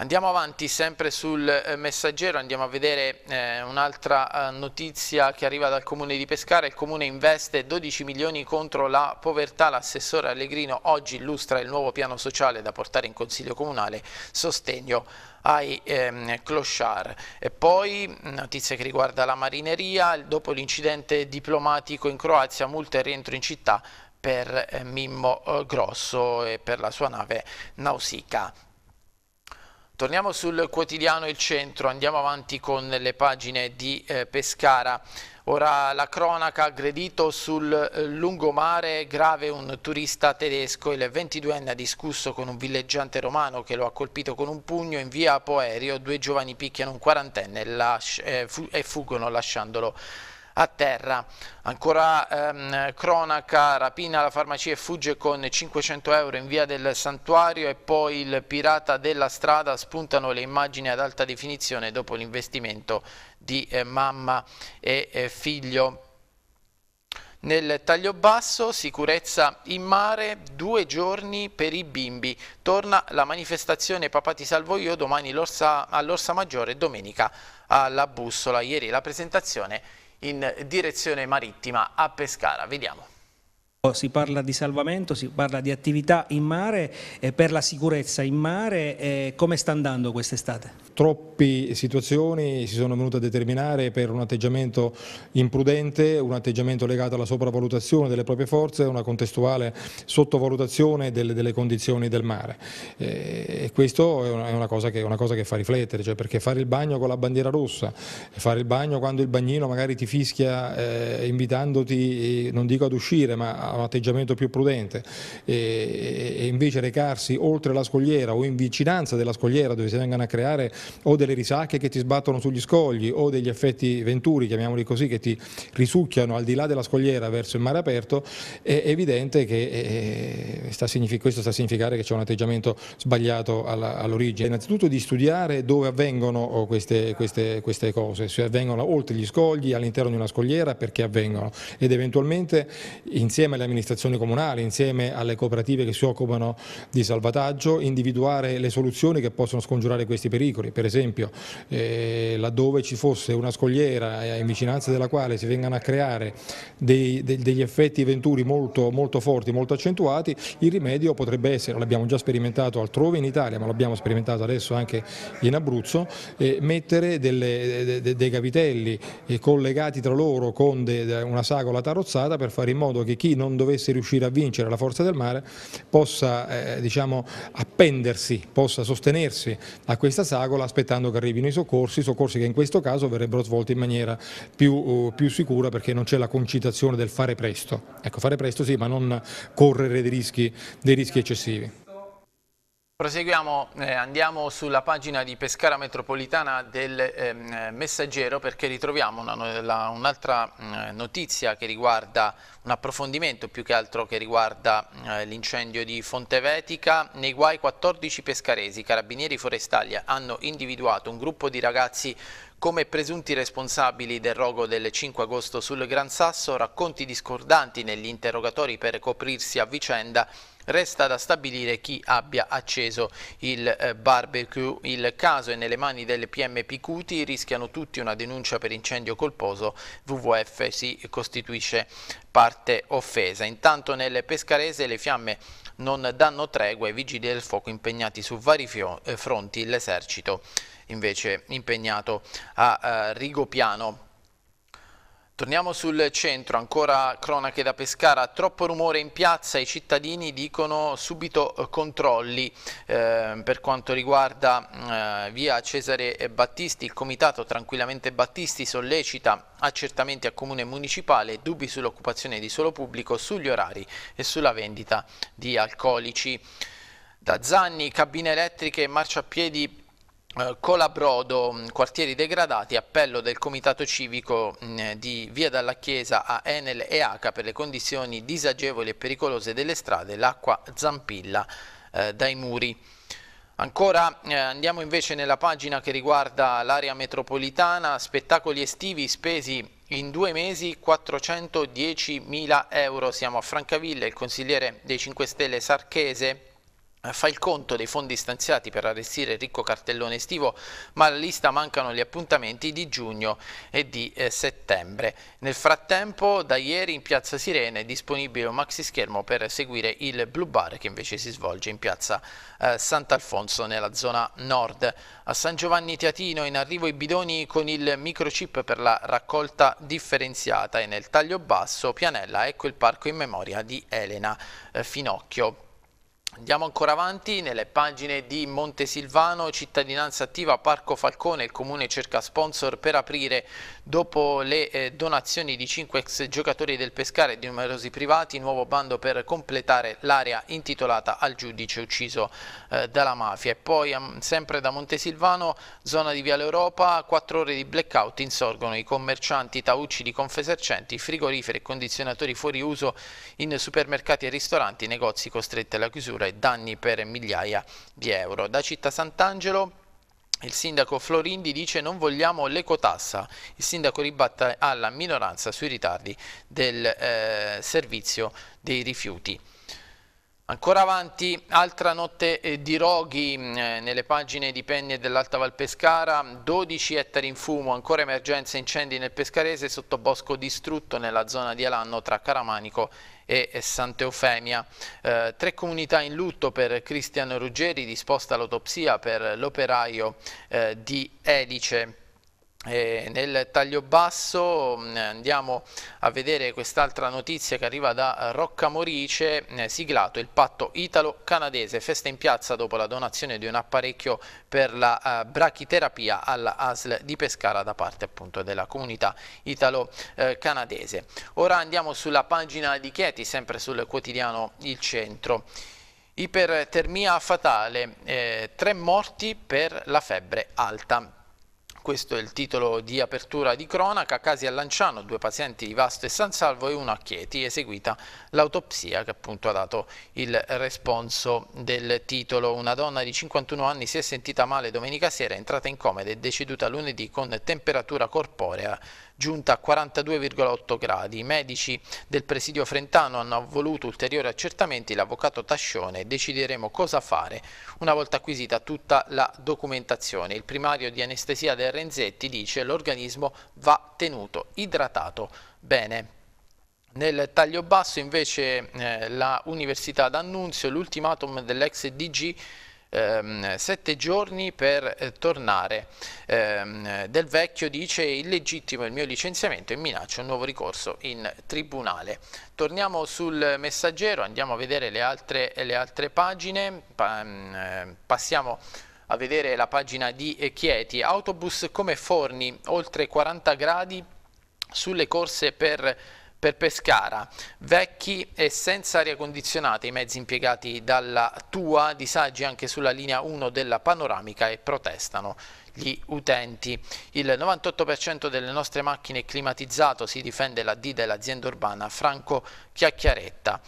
Andiamo avanti sempre sul eh, messaggero, andiamo a vedere eh, un'altra eh, notizia che arriva dal comune di Pescara, il comune investe 12 milioni contro la povertà, l'assessore Allegrino oggi illustra il nuovo piano sociale da portare in consiglio comunale, sostegno ai ehm, clochard. E poi notizia che riguarda la marineria, dopo l'incidente diplomatico in Croazia, multa e rientro in città per eh, Mimmo eh, Grosso e per la sua nave Nausicaa. Torniamo sul quotidiano Il Centro, andiamo avanti con le pagine di eh, Pescara. Ora la cronaca, aggredito sul eh, lungomare, grave un turista tedesco, il 22enne ha discusso con un villeggiante romano che lo ha colpito con un pugno in via Poerio, due giovani picchiano un quarantenne e, eh, e fuggono lasciandolo a terra. Ancora ehm, cronaca, rapina alla farmacia e fugge con 500 euro in via del santuario e poi il pirata della strada spuntano le immagini ad alta definizione dopo l'investimento di eh, mamma e eh, figlio. Nel taglio basso, sicurezza in mare, due giorni per i bimbi. Torna la manifestazione Papati Salvo Io domani all'Orsa Maggiore domenica alla Bussola. Ieri la presentazione in direzione marittima a Pescara. Vediamo. Si parla di salvamento, si parla di attività in mare e per la sicurezza in mare. Eh, come sta andando quest'estate? Troppe situazioni si sono venute a determinare per un atteggiamento imprudente, un atteggiamento legato alla sopravvalutazione delle proprie forze, una contestuale sottovalutazione delle, delle condizioni del mare. Eh, e questo è una, è, una che, è una, cosa che, fa riflettere, cioè perché fare il bagno con la bandiera rossa, fare il bagno quando il bagnino magari ti fischia eh, invitandoti, non dico ad uscire, ma un atteggiamento più prudente e, e, invece recarsi oltre la scogliera o in vicinanza della scogliera dove si vengano a creare o delle risacche che ti sbattono sugli scogli o degli effetti venturi, chiamiamoli così, che ti risucchiano al di là della scogliera verso il mare aperto, è evidente che eh, sta questo sta a significare che c'è un atteggiamento sbagliato all'origine. Innanzitutto di studiare dove avvengono oh, queste, queste, queste cose, se avvengono oltre gli scogli, all'interno di una scogliera, perché avvengono ed eventualmente insieme alle amministrazioni comunali, insieme alle cooperative che si occupano di salvataggio, individuare le soluzioni che possono scongiurare questi pericoli. Per esempio, eh, laddove ci fosse una scogliera eh, in vicinanza della quale si vengano a creare dei, de, degli effetti venturi molto, molto forti, molto accentuati, il rimedio potrebbe essere, l'abbiamo già sperimentato altrove in Italia, ma l'abbiamo sperimentato adesso anche in Abruzzo, eh, mettere delle, de, de, dei capitelli eh, collegati tra loro con una sagola tarozzata per fare in modo che chi non non dovesse riuscire a vincere la forza del mare possa eh, diciamo, appendersi, possa sostenersi a questa sagola aspettando che arrivino i soccorsi, soccorsi che in questo caso verrebbero svolti in maniera più, uh, più sicura perché non c'è la concitazione del fare presto. Ecco, fare presto sì, ma non correre dei rischi, dei rischi eccessivi. Proseguiamo, eh, andiamo sulla pagina di Pescara Metropolitana del eh, Messaggero perché ritroviamo un'altra un mm, notizia che riguarda un approfondimento più che altro che riguarda eh, l'incendio di Fontevetica. Nei guai 14 pescaresi, carabinieri forestali hanno individuato un gruppo di ragazzi come presunti responsabili del rogo del 5 agosto sul Gran Sasso, racconti discordanti negli interrogatori per coprirsi a vicenda Resta da stabilire chi abbia acceso il eh, barbecue. Il caso è nelle mani del PMP Cuti, rischiano tutti una denuncia per incendio colposo. WWF si costituisce parte offesa. Intanto nel Pescarese le fiamme non danno tregua ai vigili del fuoco impegnati su vari eh, fronti. L'esercito invece impegnato a uh, Rigopiano. Torniamo sul centro, ancora cronache da Pescara, troppo rumore in piazza, i cittadini dicono subito eh, controlli eh, per quanto riguarda eh, via Cesare Battisti, il comitato Tranquillamente Battisti sollecita accertamenti a comune municipale, dubbi sull'occupazione di suolo pubblico, sugli orari e sulla vendita di alcolici. Da Zanni, cabine elettriche e marciapiedi Colabrodo, mm, quartieri degradati, appello del comitato civico mm, di Via dalla Chiesa a Enel e Aca per le condizioni disagevoli e pericolose delle strade, l'acqua zampilla eh, dai muri. Ancora eh, andiamo invece nella pagina che riguarda l'area metropolitana, spettacoli estivi spesi in due mesi 410 mila euro, siamo a Francaville, il consigliere dei 5 Stelle Sarchese. eh, fa il conto dei fondi stanziati per arrestire il ricco cartellone estivo, ma alla lista mancano gli appuntamenti di giugno e di eh, settembre. Nel frattempo, da ieri in piazza Sirene è disponibile un maxi schermo per seguire il Blue Bar che invece si svolge in piazza eh, Sant'Alfonso nella zona nord. A San Giovanni Teatino in arrivo i bidoni con il microchip per la raccolta differenziata e nel taglio basso Pianella ecco il parco in memoria di Elena eh, Finocchio. Andiamo ancora avanti, nelle pagine di Montesilvano, cittadinanza attiva, Parco Falcone, il comune cerca sponsor per aprire dopo le eh, donazioni di 5 ex giocatori del Pescara e di numerosi privati, nuovo bando per completare l'area intitolata al giudice ucciso eh, dalla mafia. E poi sempre da Montesilvano, zona di Viale Europa, 4 ore di blackout, insorgono i commercianti taucci di Confesercenti, frigoriferi e condizionatori fuori uso in supermercati e ristoranti, negozi costretti alla chiusura e danni per migliaia di euro. Da Città Sant'Angelo il sindaco Florindi dice non vogliamo l'ecotassa, il sindaco ribatta alla minoranza sui ritardi del eh, servizio dei rifiuti. Ancora avanti, altra notte eh, di roghi mm, eh, nelle pagine di Penni e dell'Alta Valpescara, 12 ettari in fumo, ancora emergenza incendi nel Pescarese, sottobosco distrutto nella zona di Alanno tra Caramanico e Sant'Eufemia. Eh, tre comunità in lutto per Cristian Ruggeri, disposta l'autopsia per l'operaio eh, di Elice. E nel taglio basso mm, andiamo a vedere quest'altra notizia che arriva da Roccamorice, eh, siglato il patto italo-canadese, festa in piazza dopo la donazione di un apparecchio per la uh, brachiterapia alla ASL di Pescara da parte appunto della comunità italo-canadese. Ora andiamo sulla pagina di Chieti, sempre sul quotidiano Il Centro. Ipertermia fatale, eh, tre morti per la febbre alta. Questo è il titolo di apertura di cronaca, casi a Lanciano, due pazienti di Vasto e San Salvo e uno a Chieti, eseguita l'autopsia che appunto ha dato il responso del titolo. Una donna di 51 anni si è sentita male domenica sera, è entrata in coma ed è deceduta lunedì con temperatura corporea giunta a 42,8 gradi. I medici del presidio Frentano hanno voluto ulteriori accertamenti, l'avvocato Tascione decideremo cosa fare una volta acquisita tutta la documentazione. Il primario di anestesia del Renzetti dice l'organismo va tenuto idratato bene. Nel taglio basso invece eh, la Università d'Annunzio, l'ultimatum dell'ex DG ehm, sette giorni per eh, tornare. Ehm, del Vecchio dice illegittimo il mio licenziamento e minaccia un nuovo ricorso in tribunale. Torniamo sul messaggero, andiamo a vedere le altre, le altre pagine, pa, eh, passiamo a vedere la pagina di Chieti, autobus come forni, oltre 40 gradi sulle corse per per Pescara, vecchi e senza aria condizionata i mezzi impiegati dalla TUA, disagi anche sulla linea 1 della panoramica e protestano gli utenti. Il 98% delle nostre macchine è climatizzato, si difende la D dell'azienda urbana Franco Chiacchiaretta.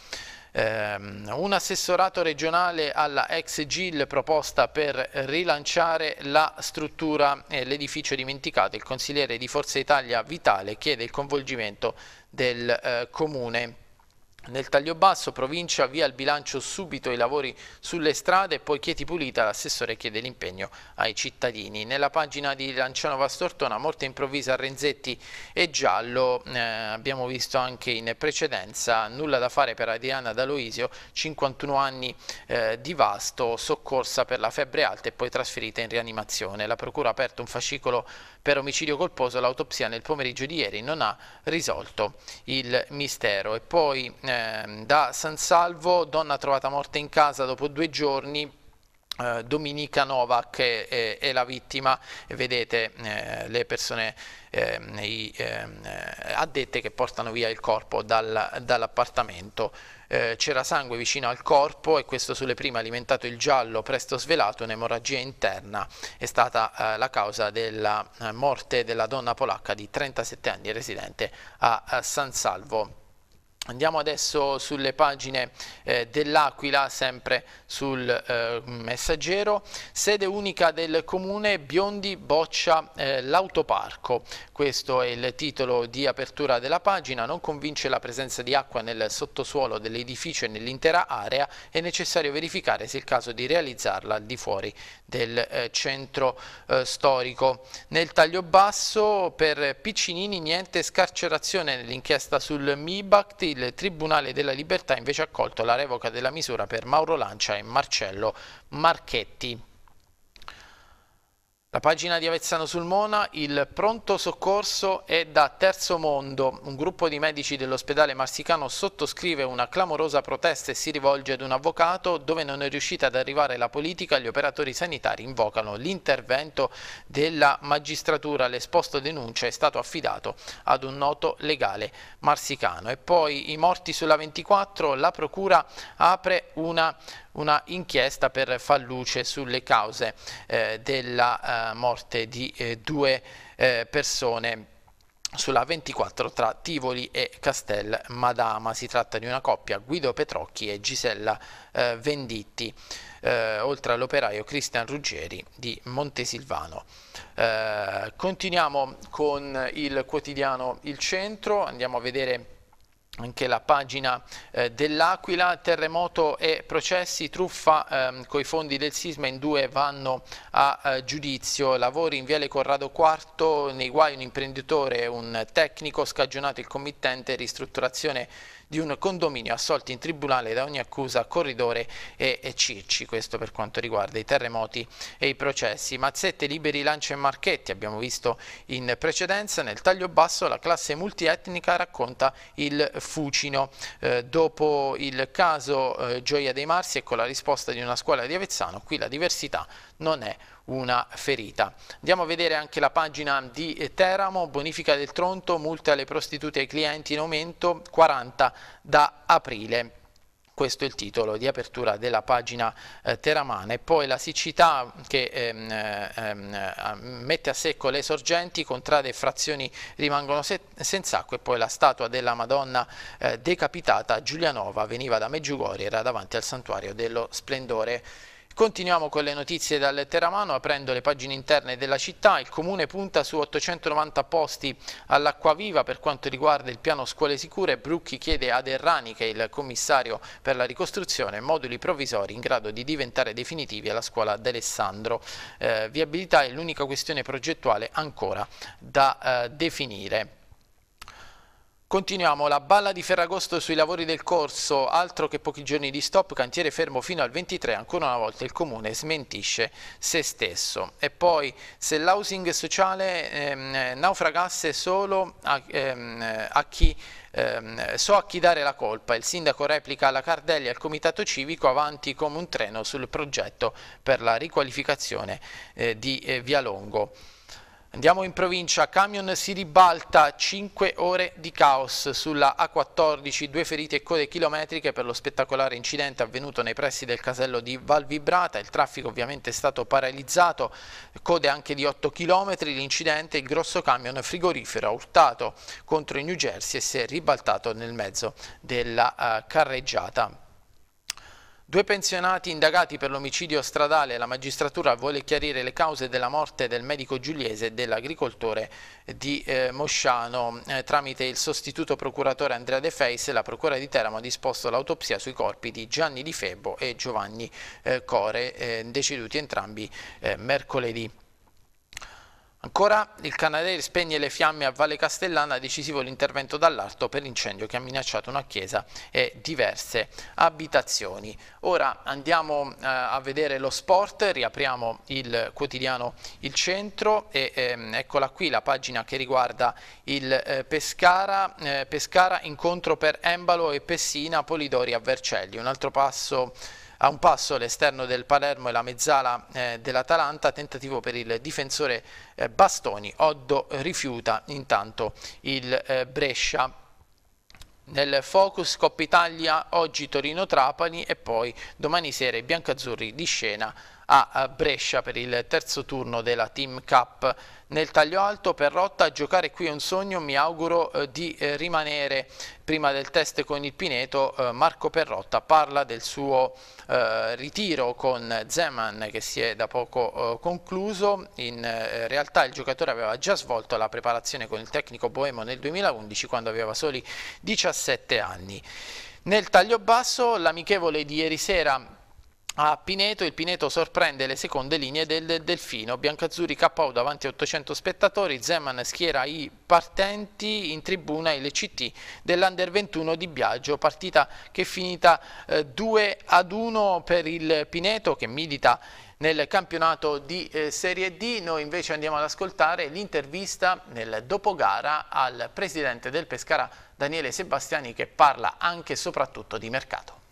Um, un assessorato regionale alla ex GIL proposta per rilanciare la struttura e l'edificio dimenticato. Il consigliere di Forza Italia Vitale chiede il coinvolgimento del eh, comune. Nel taglio basso, provincia, via il bilancio subito i lavori sulle strade e poi Chieti Pulita, l'assessore chiede l'impegno ai cittadini. Nella pagina di Lanciano Vastortona, morte improvvisa a Renzetti e Giallo, eh, abbiamo visto anche in precedenza, nulla da fare per Adriana D'Aloisio, 51 anni eh, di vasto, soccorsa per la febbre alta e poi trasferita in rianimazione. La procura ha aperto un fascicolo per omicidio colposo, l'autopsia nel pomeriggio di ieri non ha risolto il mistero. E poi eh, da San Salvo, donna trovata morta in casa dopo due giorni, Uh, Dominica Novak è, la vittima, vedete eh, le persone eh, i, eh, addette che portano via il corpo dal, dall'appartamento eh, c'era sangue vicino al corpo e questo sulle prime ha alimentato il giallo presto svelato, un'emorragia interna è stata eh, la causa della eh, morte della donna polacca di 37 anni residente a, a San Salvo. Andiamo adesso sulle pagine eh, dell'Aquila, sempre sul eh, messaggero. Sede unica del comune, Biondi boccia eh, l'autoparco. Questo è il titolo di apertura della pagina. Non convince la presenza di acqua nel sottosuolo dell'edificio e nell'intera area. È necessario verificare se è il caso di realizzarla al di fuori del eh, centro eh, storico. Nel taglio basso per Piccinini niente scarcerazione nell'inchiesta sul MIBACT il Tribunale della Libertà invece ha accolto la revoca della misura per Mauro Lancia e Marcello Marchetti. La pagina di Avezzano sul Mona, il pronto soccorso è da Terzo Mondo. Un gruppo di medici dell'ospedale marsicano sottoscrive una clamorosa protesta e si rivolge ad un avvocato dove non è riuscita ad arrivare la politica. Gli operatori sanitari invocano l'intervento della magistratura. L'esposto denuncia è stato affidato ad un noto legale marsicano. E poi i morti sulla 24, la procura apre una una inchiesta per far luce sulle cause eh, della eh, morte di eh, due eh, persone sulla 24 tra Tivoli e Castel Madama. Si tratta di una coppia Guido Petrocchi e Gisella eh, Venditti, eh, oltre all'operaio Cristian Ruggeri di Montesilvano. Eh, continuiamo con il quotidiano Il Centro, andiamo a vedere anche la pagina eh, dell'Aquila, terremoto e processi, truffa ehm, coi fondi del sisma in due vanno a eh, giudizio, lavori in Viale Corrado IV, nei guai un imprenditore un tecnico, scagionato il committente, ristrutturazione di un condominio assolti in tribunale da ogni accusa Corridore e, e Circi, questo per quanto riguarda i terremoti e i processi. Mazzette, Liberi, Lancia e Marchetti, abbiamo visto in precedenza, nel taglio basso la classe multietnica racconta il Fucino. Eh, dopo il caso eh, Gioia dei Marsi, ecco la risposta di una scuola di Avezzano, qui la diversità non è una ferita. Andiamo a vedere anche la pagina di Teramo, bonifica del Tronto, multe alle prostitute e ai clienti in aumento, 40 da aprile. Questo è il titolo di apertura della pagina eh, teramana e poi la siccità che ehm, ehm, eh, mette a secco le sorgenti, contrade e frazioni rimangono se senza acqua e poi la statua della Madonna eh, decapitata Giulianova veniva da Meggiugori, era davanti al santuario dello Splendore Continuiamo con le notizie dal Teramano, aprendo le pagine interne della città. Il Comune punta su 890 posti all'Acquaviva per quanto riguarda il piano scuole sicure. Brucchi chiede ad Errani, che è il commissario per la ricostruzione, moduli provvisori in grado di diventare definitivi alla scuola d'Alessandro. Eh, viabilità è l'unica questione progettuale ancora da eh, definire. Continuiamo la balla di Ferragosto sui lavori del corso, altro che pochi giorni di stop, cantiere fermo fino al 23, ancora una volta il comune smentisce se stesso. E poi se l'housing sociale ehm, naufragasse solo a, ehm, a chi ehm, so a chi dare la colpa, il sindaco replica alla Cardelli e al comitato civico avanti come un treno sul progetto per la riqualificazione eh, di eh, Via Longo. Andiamo in provincia, camion si ribalta, 5 ore di caos sulla A14, due ferite e code chilometriche per lo spettacolare incidente avvenuto nei pressi del casello di Valvibrata, il traffico ovviamente è stato paralizzato, code anche di 8 km, l'incidente, il grosso camion frigorifero ha urtato contro i New Jersey e si è ribaltato nel mezzo della uh, carreggiata. Due pensionati indagati per l'omicidio stradale, la magistratura vuole chiarire le cause della morte del medico giuliese e dell'agricoltore di eh, Mosciano. Eh, tramite il sostituto procuratore Andrea De Feis, la procura di Teramo ha disposto l'autopsia sui corpi di Gianni Di Febbo e Giovanni eh, Core, eh, deceduti entrambi eh, mercoledì. Ancora il Canadair spegne le fiamme a Valle Castellana, decisivo l'intervento dall'alto per l'incendio che ha minacciato una chiesa e diverse abitazioni. Ora andiamo eh, a vedere lo sport, riapriamo il quotidiano Il Centro e ehm, eccola qui la pagina che riguarda il eh, Pescara, eh, Pescara incontro per Embalo e Pessina, Polidori a Vercelli, un altro passo a un passo l'esterno del Palermo e la mezzala eh, dell'Atalanta, tentativo per il difensore eh, Bastoni, Oddo rifiuta intanto il eh, Brescia. Nel focus Coppa Italia oggi Torino-Trapani e poi domani sera i biancazzurri di scena a Brescia per il terzo turno della Team Cup. Nel taglio alto per Rotta giocare qui è un sogno, mi auguro eh, di eh, rimanere prima del test con il Pineto. Eh, Marco Perrotta parla del suo ritiro con Zeman che si è da poco concluso. In realtà il giocatore aveva già svolto la preparazione con il tecnico Boemo nel 2011 quando aveva soli 17 anni. Nel taglio basso l'amichevole di ieri sera a Pineto, il Pineto sorprende le seconde linee del Delfino, Biancazzurri KO davanti a 800 spettatori, Zeman schiera i partenti in tribuna il CT dell'Under 21 di Biagio, partita che è finita eh, 2 ad 1 per il Pineto che milita nel campionato di eh, Serie D. Noi invece andiamo ad ascoltare l'intervista nel dopogara al presidente del Pescara Daniele Sebastiani che parla anche e soprattutto di mercato.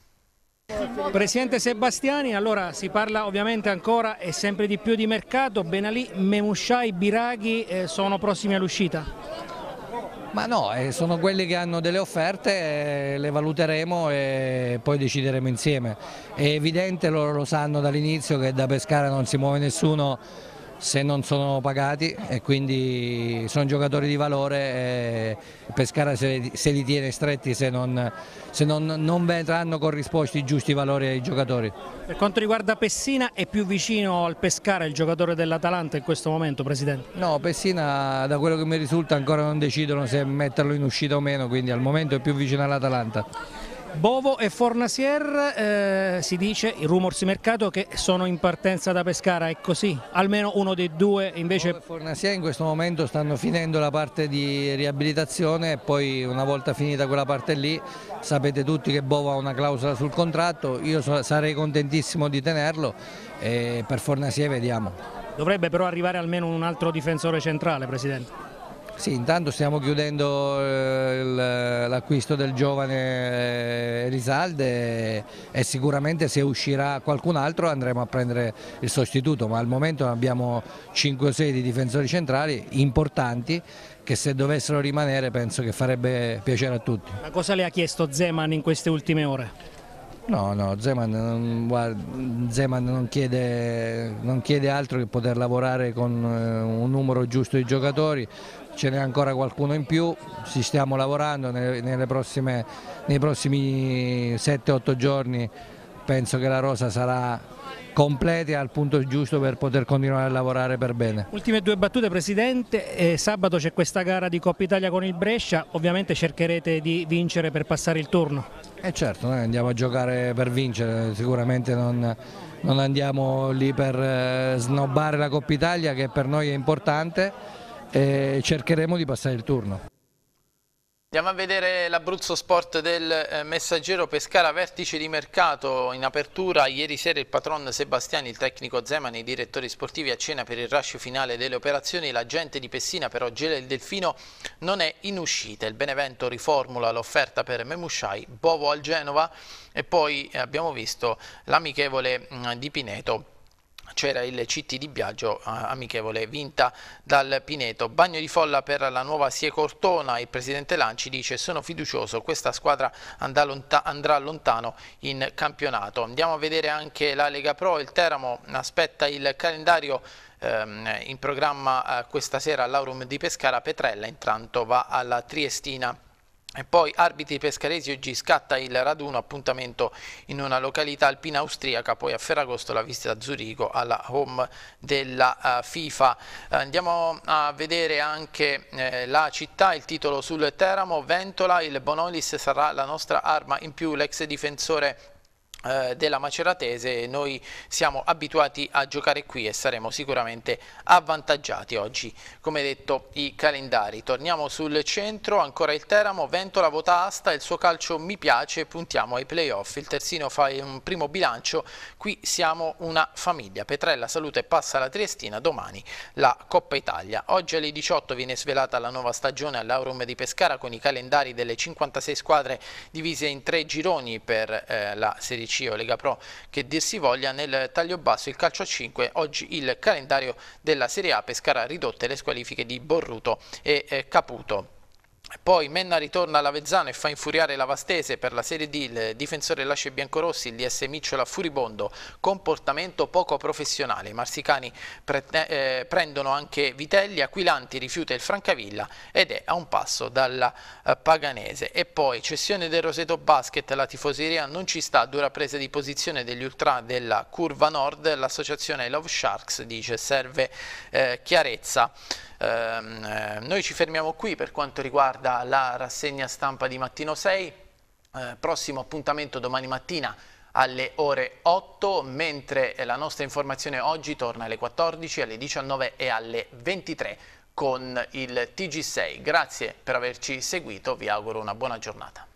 Presidente Sebastiani, allora si parla ovviamente ancora e sempre di più di mercato, Benalì, Memushai, Biraghi eh, sono prossimi all'uscita? Ma no, eh, sono quelli che hanno delle offerte, eh, le valuteremo e poi decideremo insieme. È evidente, loro lo sanno dall'inizio che da Pescara non si muove nessuno se non sono pagati e quindi sono giocatori di valore e Pescara se, se li tiene stretti se, non, se non, non vedranno corrisposti i giusti valori ai giocatori. Per quanto riguarda Pessina è più vicino al Pescara il giocatore dell'Atalanta in questo momento Presidente? No, Pessina da quello che mi risulta ancora non decidono se metterlo in uscita o meno quindi al momento è più vicino all'Atalanta. Bovo e Fornasier eh, si dice, i rumors di mercato che sono in partenza da Pescara, è così? Almeno uno dei due invece... Bovo e Fornasier in questo momento stanno finendo la parte di riabilitazione e poi una volta finita quella parte lì sapete tutti che Bovo ha una clausola sul contratto, io sarei contentissimo di tenerlo e per Fornasier vediamo. Dovrebbe però arrivare almeno un altro difensore centrale Presidente. Sì, intanto stiamo chiudendo eh, l'acquisto del giovane Risalde e sicuramente se uscirà qualcun altro andremo a prendere il sostituto, ma al momento abbiamo 5 o 6 di difensori centrali importanti che se dovessero rimanere penso che farebbe piacere a tutti. Ma cosa le ha chiesto Zeman in queste ultime ore? No, no, Zeman non, guarda, Zeman non, chiede, non chiede altro che poter lavorare con eh, un numero giusto di giocatori, ce n'è ancora qualcuno in più, ci stiamo lavorando prossime, nei prossimi 7-8 giorni. Penso che la rosa sarà completa al punto giusto per poter continuare a lavorare per bene. Ultime due battute Presidente, eh, sabato c'è questa gara di Coppa Italia con il Brescia, ovviamente cercherete di vincere per passare il turno. Eh certo, noi andiamo a giocare per vincere, sicuramente non, non andiamo lì per eh, snobbare la Coppa Italia che per noi è importante e cercheremo di passare il turno. Andiamo a vedere l'Abruzzo Sport del eh, Messaggero Pescara, vertice di mercato in apertura. Ieri sera il patron Sebastiani, il tecnico Zeman e i direttori sportivi a cena per il rush finale delle operazioni. L'agente di Pessina però Gela il Delfino non è in uscita. Il Benevento riformula l'offerta per Memusciai, Bovo al Genova e poi eh, abbiamo visto l'amichevole mm, di Pineto c'era il CT di Biagio eh, amichevole vinta dal Pineto. Bagno di folla per la nuova Sie Cortona, il presidente Lanci dice sono fiducioso, questa squadra andrà, lonta andrà lontano in campionato. Andiamo a vedere anche la Lega Pro, il Teramo aspetta il calendario ehm, in programma eh, questa sera all'Aurum di Pescara, Petrella intanto va alla Triestina. E poi arbitri pescaresi oggi scatta il raduno, appuntamento in una località alpina austriaca, poi a Ferragosto la visita a Zurigo alla home della uh, FIFA. Andiamo a vedere anche eh, la città, il titolo sul Teramo, Ventola, il Bonolis sarà la nostra arma in più, l'ex difensore della Maceratese noi siamo abituati a giocare qui e saremo sicuramente avvantaggiati oggi. Come detto i calendari. Torniamo sul centro ancora il Teramo Ventola vota asta il suo calcio mi piace puntiamo ai playoff. Il Terzino fa un primo bilancio qui siamo una famiglia. Petrella Salute passa alla Triestina domani la Coppa Italia. Oggi alle 18 viene svelata la nuova stagione all'Aurum di Pescara con i calendari delle 56 squadre divise in tre gironi per eh, la Serie C o Lega Pro che dir si voglia nel taglio basso il calcio a 5 oggi il calendario della Serie A Pescara ridotte le squalifiche di Borruto e eh, Caputo poi Menna ritorna all'Avezzano e fa infuriare la Vastese per la Serie D, il difensore lascia biancorossi, il DS Micciola furibondo, comportamento poco professionale. I marsicani pre eh, prendono anche Vitelli, Aquilanti rifiuta il Francavilla ed è a un passo dalla eh, Paganese. E poi cessione del Roseto Basket, la tifoseria non ci sta, dura presa di posizione degli ultra della Curva Nord, l'associazione Love Sharks dice serve eh, chiarezza. Ehm, eh, noi ci fermiamo qui per quanto riguarda la rassegna stampa di Mattino 6, eh, prossimo appuntamento domani mattina alle ore 8, mentre la nostra informazione oggi torna alle 14, alle 19 e alle 23 con il TG6. Grazie per averci seguito, vi auguro una buona giornata.